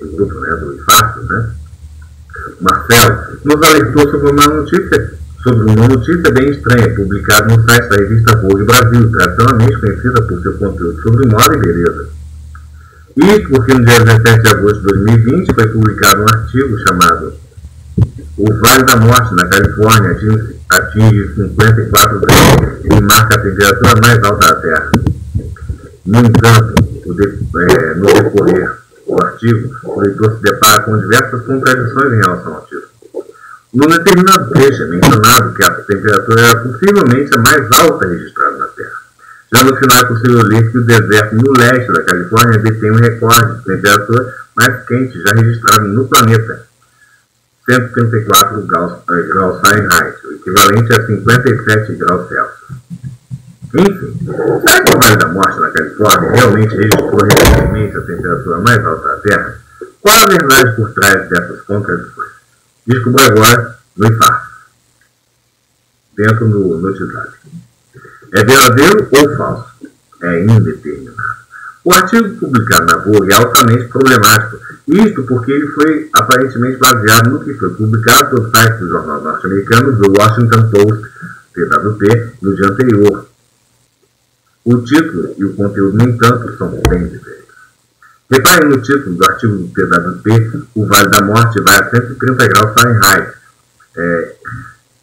o grupo né, do IFASO, né, Marcelo, nos alertou sobre uma notícia, sobre uma notícia bem estranha, publicada no site da revista Vogue Brasil, tradicionalmente conhecida por seu conteúdo sobre moda e beleza. Isso porque no dia 17 de agosto de 2020 foi publicado um artigo chamado o Vale da Morte, na Califórnia, atinge, atinge 54 graus e marca a temperatura mais alta da Terra. No entanto, de, é, no decorrer do artigo, o leitor se depara com diversas contradições em relação ao título. Num determinado trecho é mencionado que a temperatura era possivelmente a mais alta registrada na Terra. Já no final é possível ler que o deserto no leste da Califórnia detém um recorde de temperatura mais quente já registrado no planeta, 134 graus, eh, graus Fahrenheit, o equivalente a 57 graus Celsius. Enfim, será que o Vale da Morte na Califórnia realmente registrou recentemente a temperatura mais alta da Terra? Qual a verdade por trás dessas contradições? Descubra agora no IFAR, dentro do noticiário. É verdadeiro ou falso? É indeterminado. O artigo publicado na Vogue é altamente problemático isto porque ele foi aparentemente baseado no que foi publicado pelo site do jornal norte-americano The Washington Post, TWP, no dia anterior. O título e o conteúdo, no entanto, são bem diferentes. Reparem no título do artigo do TWP, o Vale da Morte vai a 130 graus Fahrenheit, é,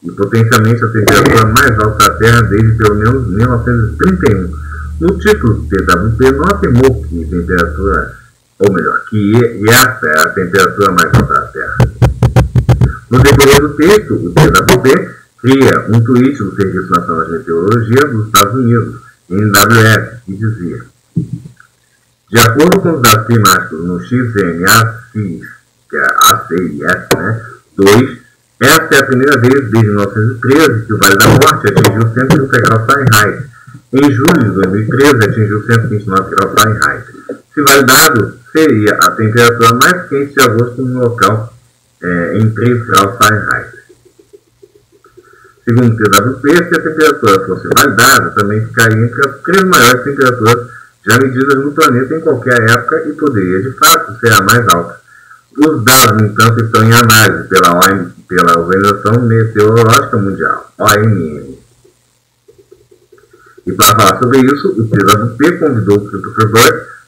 e potencialmente a temperatura mais alta da Terra desde pelo menos 1931. No título do TWP não afirmou que temperatura ou melhor, que essa é a temperatura mais alta da Terra. No decorrer do texto, o TWP cria um tweet do Serviço Nacional de Meteorologia dos Estados Unidos, NWS, que dizia de acordo com os dados climáticos no XNACIS, que é ACIS, né, 2, essa é a primeira vez desde 1913 que o Vale da Morte atingiu 130 graus Fahrenheit. Em julho de 2013 atingiu 129 graus Fahrenheit. Se validado, seria a temperatura mais quente de agosto no local é, em 3 graus Fahrenheit. Segundo o TWP, se a temperatura fosse validada, também ficaria entre as três maiores temperaturas já medidas no planeta em qualquer época e poderia, de fato, ser a mais alta. Os dados, no entanto, estão em análise pela, OM, pela Organização Meteorológica Mundial, OMM. E para falar sobre isso, o TWP convidou o Christopher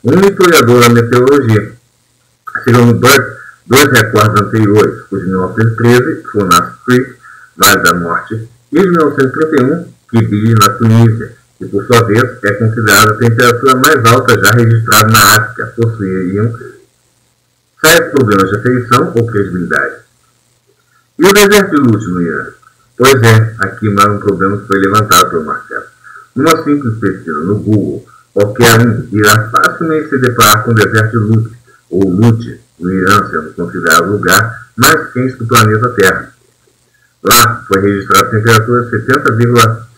um historiador da meteorologia. Segundo Burt, dois recordes anteriores, o de 1913, Funas Creek, Vale da Morte, e de 1931, Kibili, na Tunísia, que por sua vez é considerada a temperatura mais alta já registrada na África, possuiriam sérios problemas de afeição ou credibilidade. E o deserto de Lute no Irã? Pois é, aqui mais um problema que foi levantado pelo Marcelo. Numa simples pesquisa no Google, Qualquer um irá facilmente se deparar com o deserto de ou Lut, no Irã, sendo considerado o lugar mais quente do planeta Terra. Lá foi registrada temperatura de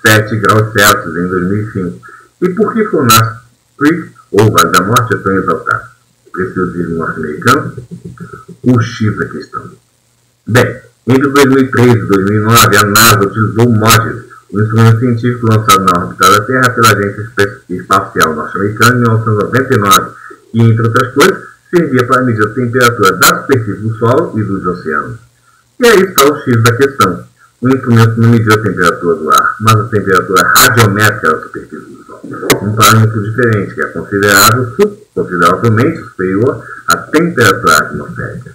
7 graus Celsius em 2005. E por que Furnace Creek, ou Vale da Morte, é tão exaltado? Preciosismo norte-americano? O X da questão. Bem, entre 2003 e 2009, a NASA utilizou o MODIS, um instrumento científico lançado na órbita da Terra pela Agência Espacial Norte-Americana em 1999, e, entre outras coisas, servia para medir a temperatura da superfície do solo e dos oceanos. E aí está o X da questão. O instrumento não mediu a temperatura do ar, mas a temperatura radiométrica da superfície do solo. Um parâmetro diferente, que é considerado, consideravelmente superior à temperatura atmosférica.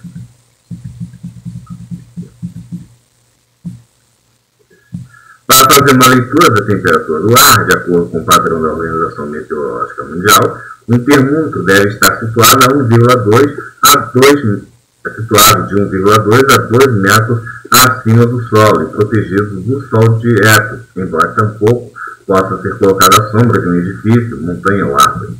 Para fazer uma leitura da temperatura do ar, de acordo com o padrão da Organização Meteorológica Mundial, um termômetro deve estar situado a 1,2 a 2 é situado de 1,2 a 2 metros acima do solo e protegido do sol direto, embora tampouco possa ser colocado à sombra de um edifício, montanha ou árvore.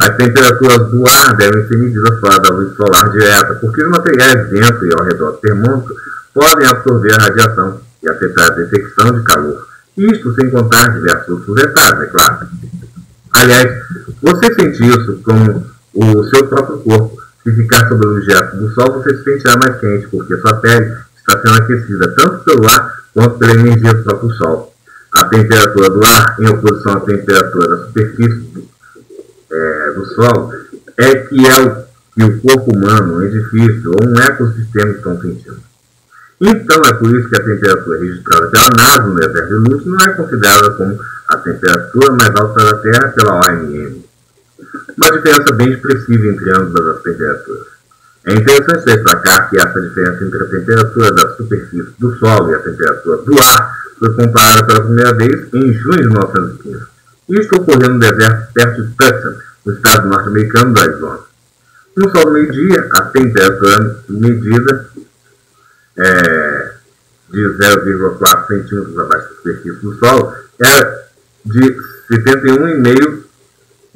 As temperaturas do ar devem ser medidas fora da luz solar direta, porque os materiais dentro e ao redor do termômetro podem absorver a radiação e afetar a detecção de calor. Isto sem contar diversos outros detalhes, é claro. Aliás, você sente isso com o seu próprio corpo. Se ficar sob o objeto do Sol, você se sentirá mais quente, porque sua pele está sendo aquecida tanto pelo ar quanto pela energia do próprio Sol. A temperatura do ar, em oposição à temperatura da superfície do, é, do Sol, é que é o que o corpo humano, um edifício ou um ecossistema estão sentindo. Então, é por isso que a temperatura registrada pela NASA no deserto de Lute não é considerada como a temperatura mais alta da Terra pela OMM. Uma diferença bem expressiva entre ambas as temperaturas. É interessante destacar que essa diferença entre a temperatura da superfície do solo e a temperatura do ar foi comparada pela primeira vez em junho de 1915. Isto ocorreu no deserto perto de Tucson, no estado norte-americano do Arizona. No sol do meio-dia, a temperatura medida é, de 0,4 centímetros abaixo da superfície do solo era de 71,5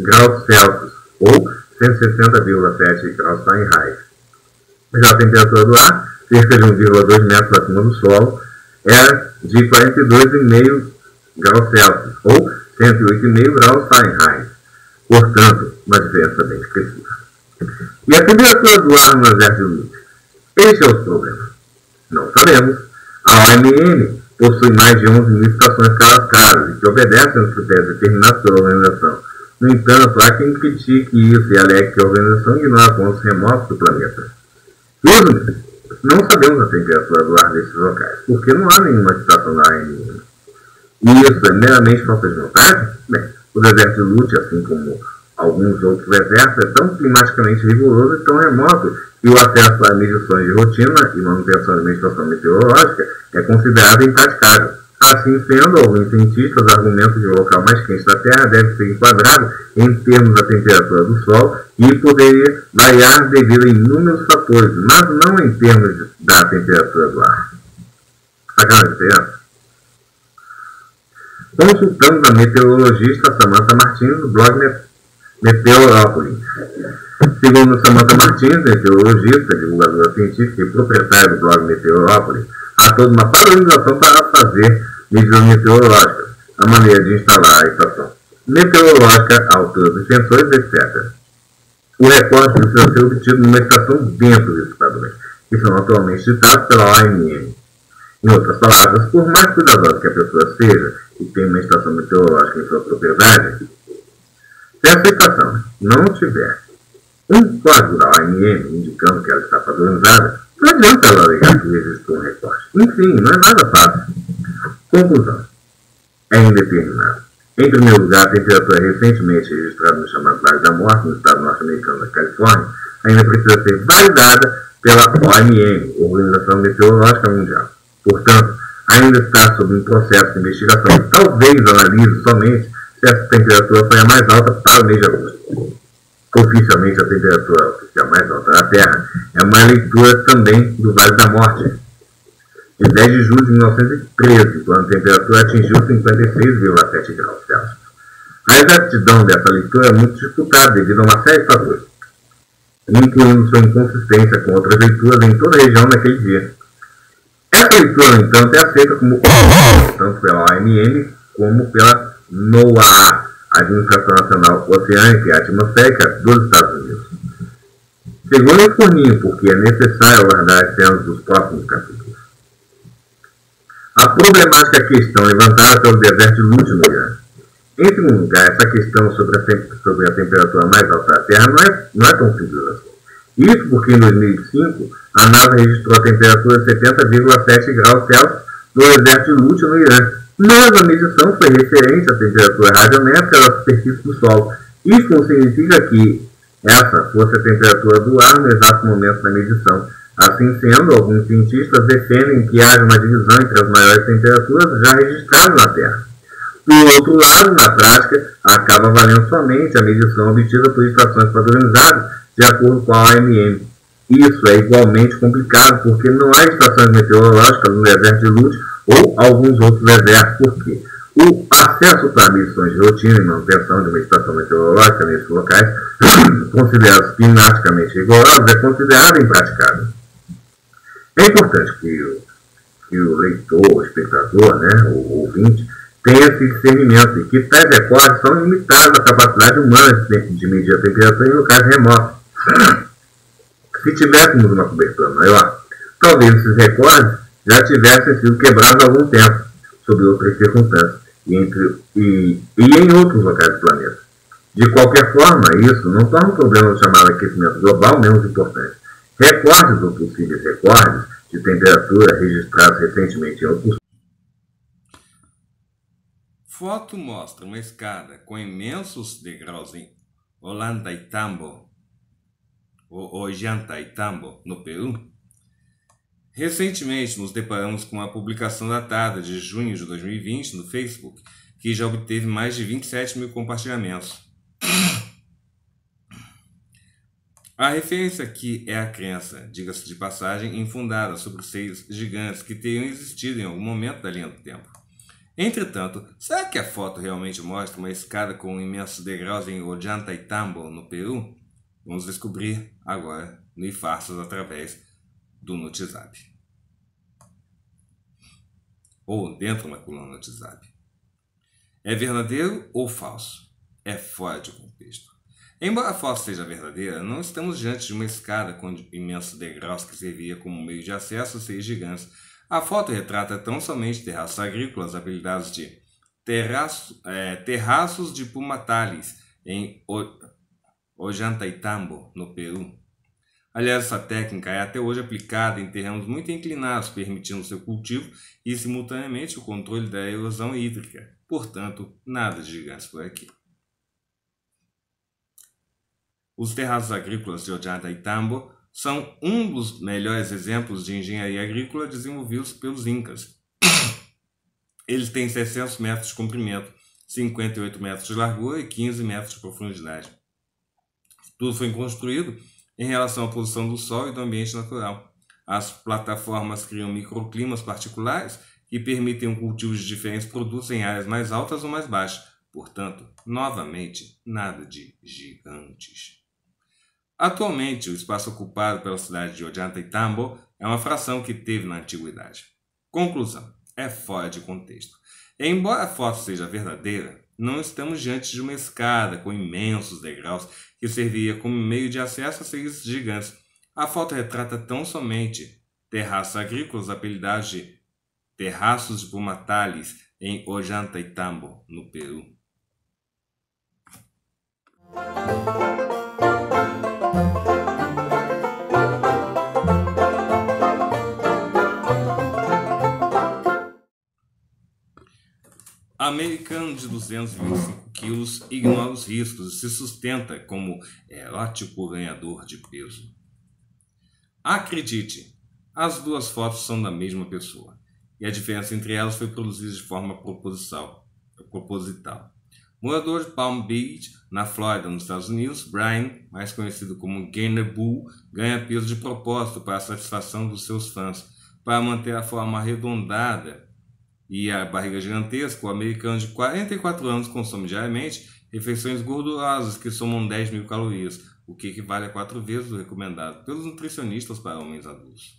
graus Celsius, ou 160,7 graus Fahrenheit. Já a temperatura do ar, cerca de 1,2 metros acima do solo, era de 42,5 graus Celsius, ou 108,5 graus Fahrenheit. Portanto, uma diferença bem expressiva. E a temperatura do ar no exército? Este é o problema. Não sabemos. A OMN possui mais de 11 mil estações cadastradas e que obedecem aos critérios determinados pela organização. No entanto, há quem critique isso e alegue que a organização ignora pontos remotos do planeta. Resumindo, não sabemos a temperatura do ar desses locais, porque não há nenhuma estação da. E isso é meramente falta de vontade? Bem, o deserto de Lute, assim como alguns outros desertos, é tão climaticamente rigoroso e tão remoto que o acesso a medições de rotina e manutenção de meditação meteorológica é considerado impraticável. Assim sendo, alguns cientistas argumentam que o local mais quente da Terra deve ser enquadrado em termos da temperatura do Sol e poderia variar devido a inúmeros fatores, mas não em termos da temperatura do ar. Sacanagem diferença? Consultamos a meteorologista Samantha Martins no blog Meteorópolis. Segundo Samantha Martins, meteorologista, divulgadora científica e proprietária do blog Meteorópolis, há toda uma padronização para fazer medidas meteorológicas, a maneira de instalar a estação meteorológica, a altura dos sensores, etc. O recorte precisa ser obtido numa estação dentro desses padrões, que são atualmente ditados pela OMM. Em outras palavras, por mais cuidadosa que a pessoa seja e tenha uma estação meteorológica em sua propriedade, se essa estação não tiver um código da indicando que ela está padronizada, não adianta ela alegar que existe um recorte. Enfim, não é nada fácil. Conclusão. É indeterminado. Em primeiro lugar, a temperatura recentemente registrada no chamado Vale da Morte, no estado norte-americano da Califórnia, ainda precisa ser validada pela OMM, Organização Meteorológica Mundial. Portanto, ainda está sob um processo de investigação talvez analise somente se essa temperatura foi a mais alta para o mês de agosto. Oficialmente, a temperatura oficial mais alta da Terra é uma leitura também do Vale da Morte, de 10 de julho de 1913, quando a temperatura atingiu 56,7 graus Celsius. A exatidão dessa leitura é muito disputada devido a uma série de fatores, incluindo sua inconsistência com outras leituras em toda a região naquele dia. Essa leitura, no entanto, é aceita como tanto pela OMM como pela NOAA, Administração Nacional Oceânica e Atmosférica dos Estados Unidos. Segundo o Forninho, porque é necessário aguardar as cenas dos próximos capítulos. A problemática questão levantada pelo deserto de Lúcio no Irã. Em segundo lugar, essa questão sobre a, sobre a temperatura mais alta da Terra não é, não é tão simples assim. Isso porque em 2005 a NASA registrou a temperatura de 70,7 graus Celsius no deserto de Lúcio no Irã. Mas a medição foi referente à temperatura radiométrica da superfície do Sol. Isso não significa que essa fosse a temperatura do ar no exato momento da medição. Assim sendo, alguns cientistas defendem que haja uma divisão entre as maiores temperaturas já registradas na Terra. Por outro lado, na prática, acaba valendo somente a medição obtida por estações padronizadas de acordo com a OMM. Isso é igualmente complicado porque não há estações meteorológicas no deserto de Lute ou alguns outros desertos. Por quê? O acesso para missões de rotina e manutenção de uma estação meteorológica nesses locais, considerados climaticamente rigorosos, é considerado impraticável. É importante que o, que o leitor, o espectador, né, o ouvinte, tenha esse discernimento e que tais recordes são limitados à capacidade humana de medir a temperatura em locais remotos. Se tivéssemos uma cobertura maior, talvez esses recordes já tivessem sido quebrados há algum tempo, sob outras circunstâncias, e, entre, e, e em outros locais do planeta. De qualquer forma, isso não torna o problema do chamado aquecimento global menos importante. Recordes ou possíveis recordes de temperatura registrados recentemente em outros Foto mostra uma escada com imensos degraus em Ollantaytambo, ou Ollantaytambo, no Peru, Recentemente, nos deparamos com uma publicação datada de junho de 2020 no Facebook, que já obteve mais de 27 mil compartilhamentos. A referência aqui é a crença, diga-se de passagem, infundada sobre seres gigantes que teriam existido em algum momento da linha do tempo. Entretanto, será que a foto realmente mostra uma escada com imensos degraus em Ollantaytambo, no Peru? Vamos descobrir agora no Ifarsas através do Notizap. Ou dentro da coluna do WhatsApp. É verdadeiro ou falso? É fora de contexto. Embora a foto seja verdadeira, não estamos diante de uma escada com imensos degraus que servia como meio de acesso a seres gigantes. A foto retrata tão somente terraços agrícolas apelidados de terraço, é, terraços de Pumatales, em Ollantaytambo, no Peru. Aliás, essa técnica é até hoje aplicada em terrenos muito inclinados, permitindo seu cultivo e, simultaneamente, o controle da erosão hídrica. Portanto, nada de gigantes por aqui. Os terraços agrícolas de Ollantaytambo são um dos melhores exemplos de engenharia agrícola desenvolvidos pelos Incas. Eles têm 600 metros de comprimento, 58 metros de largura e 15 metros de profundidade. Tudo foi construído em relação à posição do Sol e do ambiente natural. As plataformas criam microclimas particulares que permitem o cultivo de diferentes produtos em áreas mais altas ou mais baixas. Portanto, novamente, nada de gigantes. Atualmente, o espaço ocupado pela cidade de Ollantaytambo é uma fração que teve na antiguidade. Conclusão: é fora de contexto. Embora a foto seja verdadeira, não estamos diante de uma escada com imensos degraus que servia como meio de acesso a seres gigantes. A foto retrata tão somente terraços agrícolas apelidados de terraços de Pumatales em Ollantaytambo, no Peru. Americano de 225 quilos ignora os riscos e se sustenta como erótico ganhador de peso. Acredite, as duas fotos são da mesma pessoa e a diferença entre elas foi produzida de forma proposital. proposital. Morador de Palm Beach, na Flórida, nos Estados Unidos, Brian, mais conhecido como Gainer Bull, ganha peso de propósito para a satisfação dos seus fãs, para manter a forma arredondada e a barriga gigantesca, o americano de 44 anos consome diariamente refeições gordurosas que somam 10 mil calorias, o que equivale a quatro vezes o recomendado pelos nutricionistas para homens adultos.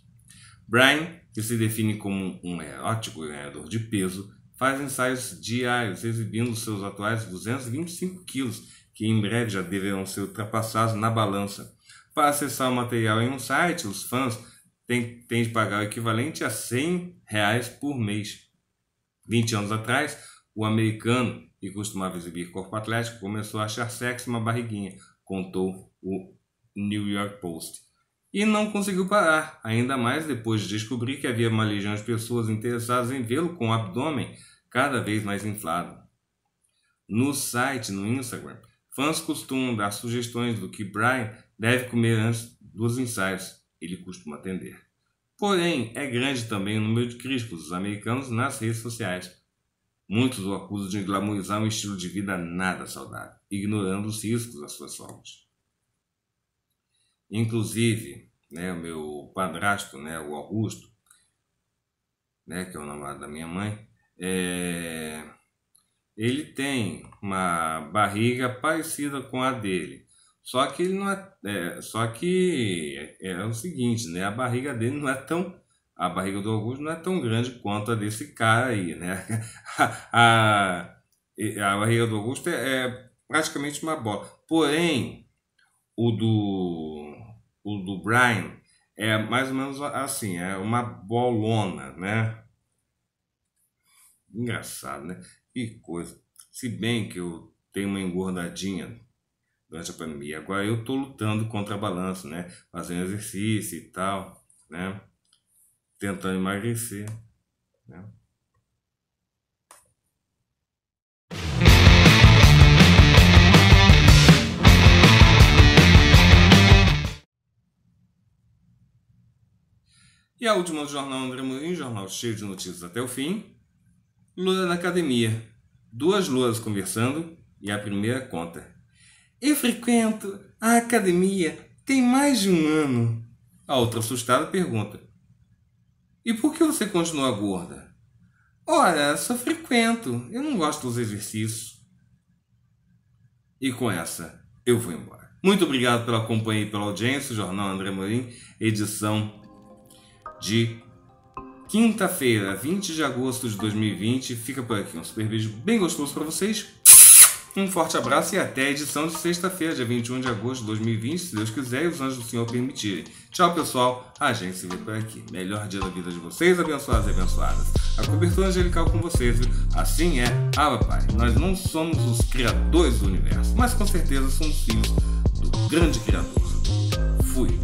Brian, que se define como um erótico ganhador de peso, faz ensaios diários, exibindo seus atuais 225 quilos, que em breve já deverão ser ultrapassados na balança. Para acessar o material em um site, os fãs têm, têm de pagar o equivalente a 100 reais por mês. 20 anos atrás, o americano, que costumava exibir corpo atlético, começou a achar sexy uma barriguinha, contou o New York Post. E não conseguiu parar, ainda mais depois de descobrir que havia uma legião de pessoas interessadas em vê-lo com o abdômen cada vez mais inflado. No site, no Instagram, fãs costumam dar sugestões do que Brian deve comer antes dos ensaios. Ele costuma atender. Porém, é grande também o número de críticos americanos nas redes sociais. Muitos o acusam de glamorizar um estilo de vida nada saudável, ignorando os riscos das suas formas. Inclusive, né, o meu padrasto, né, o Augusto, né, que é o namorado da minha mãe, é, ele tem uma barriga parecida com a dele. Só que ele não é, é só que é, é, o seguinte, né? A barriga dele não é tão a barriga do Augusto não é tão grande quanto a desse cara aí, né? A, a, a barriga do Augusto é, é praticamente uma bola. Porém, o do o do Brian é mais ou menos assim, é uma bolona, né? Engraçado, né? Que coisa. Se bem que eu tenho uma engordadinha durante a pandemia, agora eu tô lutando contra a balança, né? Fazendo exercício e tal, né? Tentando emagrecer, né? E a última do jornal André Mourinho, jornal cheio de notícias até o fim. Lula na academia. Duas luas conversando e a primeira conta. Eu frequento a academia tem mais de um ano. A outra assustada pergunta: E por que você continua gorda? Ora, só frequento. Eu não gosto dos exercícios. E com essa, eu vou embora. Muito obrigado pela companhia e pela audiência. O Jornal André Morim, edição de quinta-feira, 20 de agosto de 2020. Fica por aqui um super vídeo bem gostoso para vocês. Um forte abraço e até a edição de sexta-feira, dia 21 de agosto de 2020, se Deus quiser e os anjos do Senhor permitirem. Tchau, pessoal. A gente se vê por aqui. Melhor dia da vida de vocês, abençoados e abençoadas. A cobertura angelical com vocês, viu? Assim é. Ah, papai, nós não somos os criadores do universo, mas com certeza somos filhos do grande criador. Fui.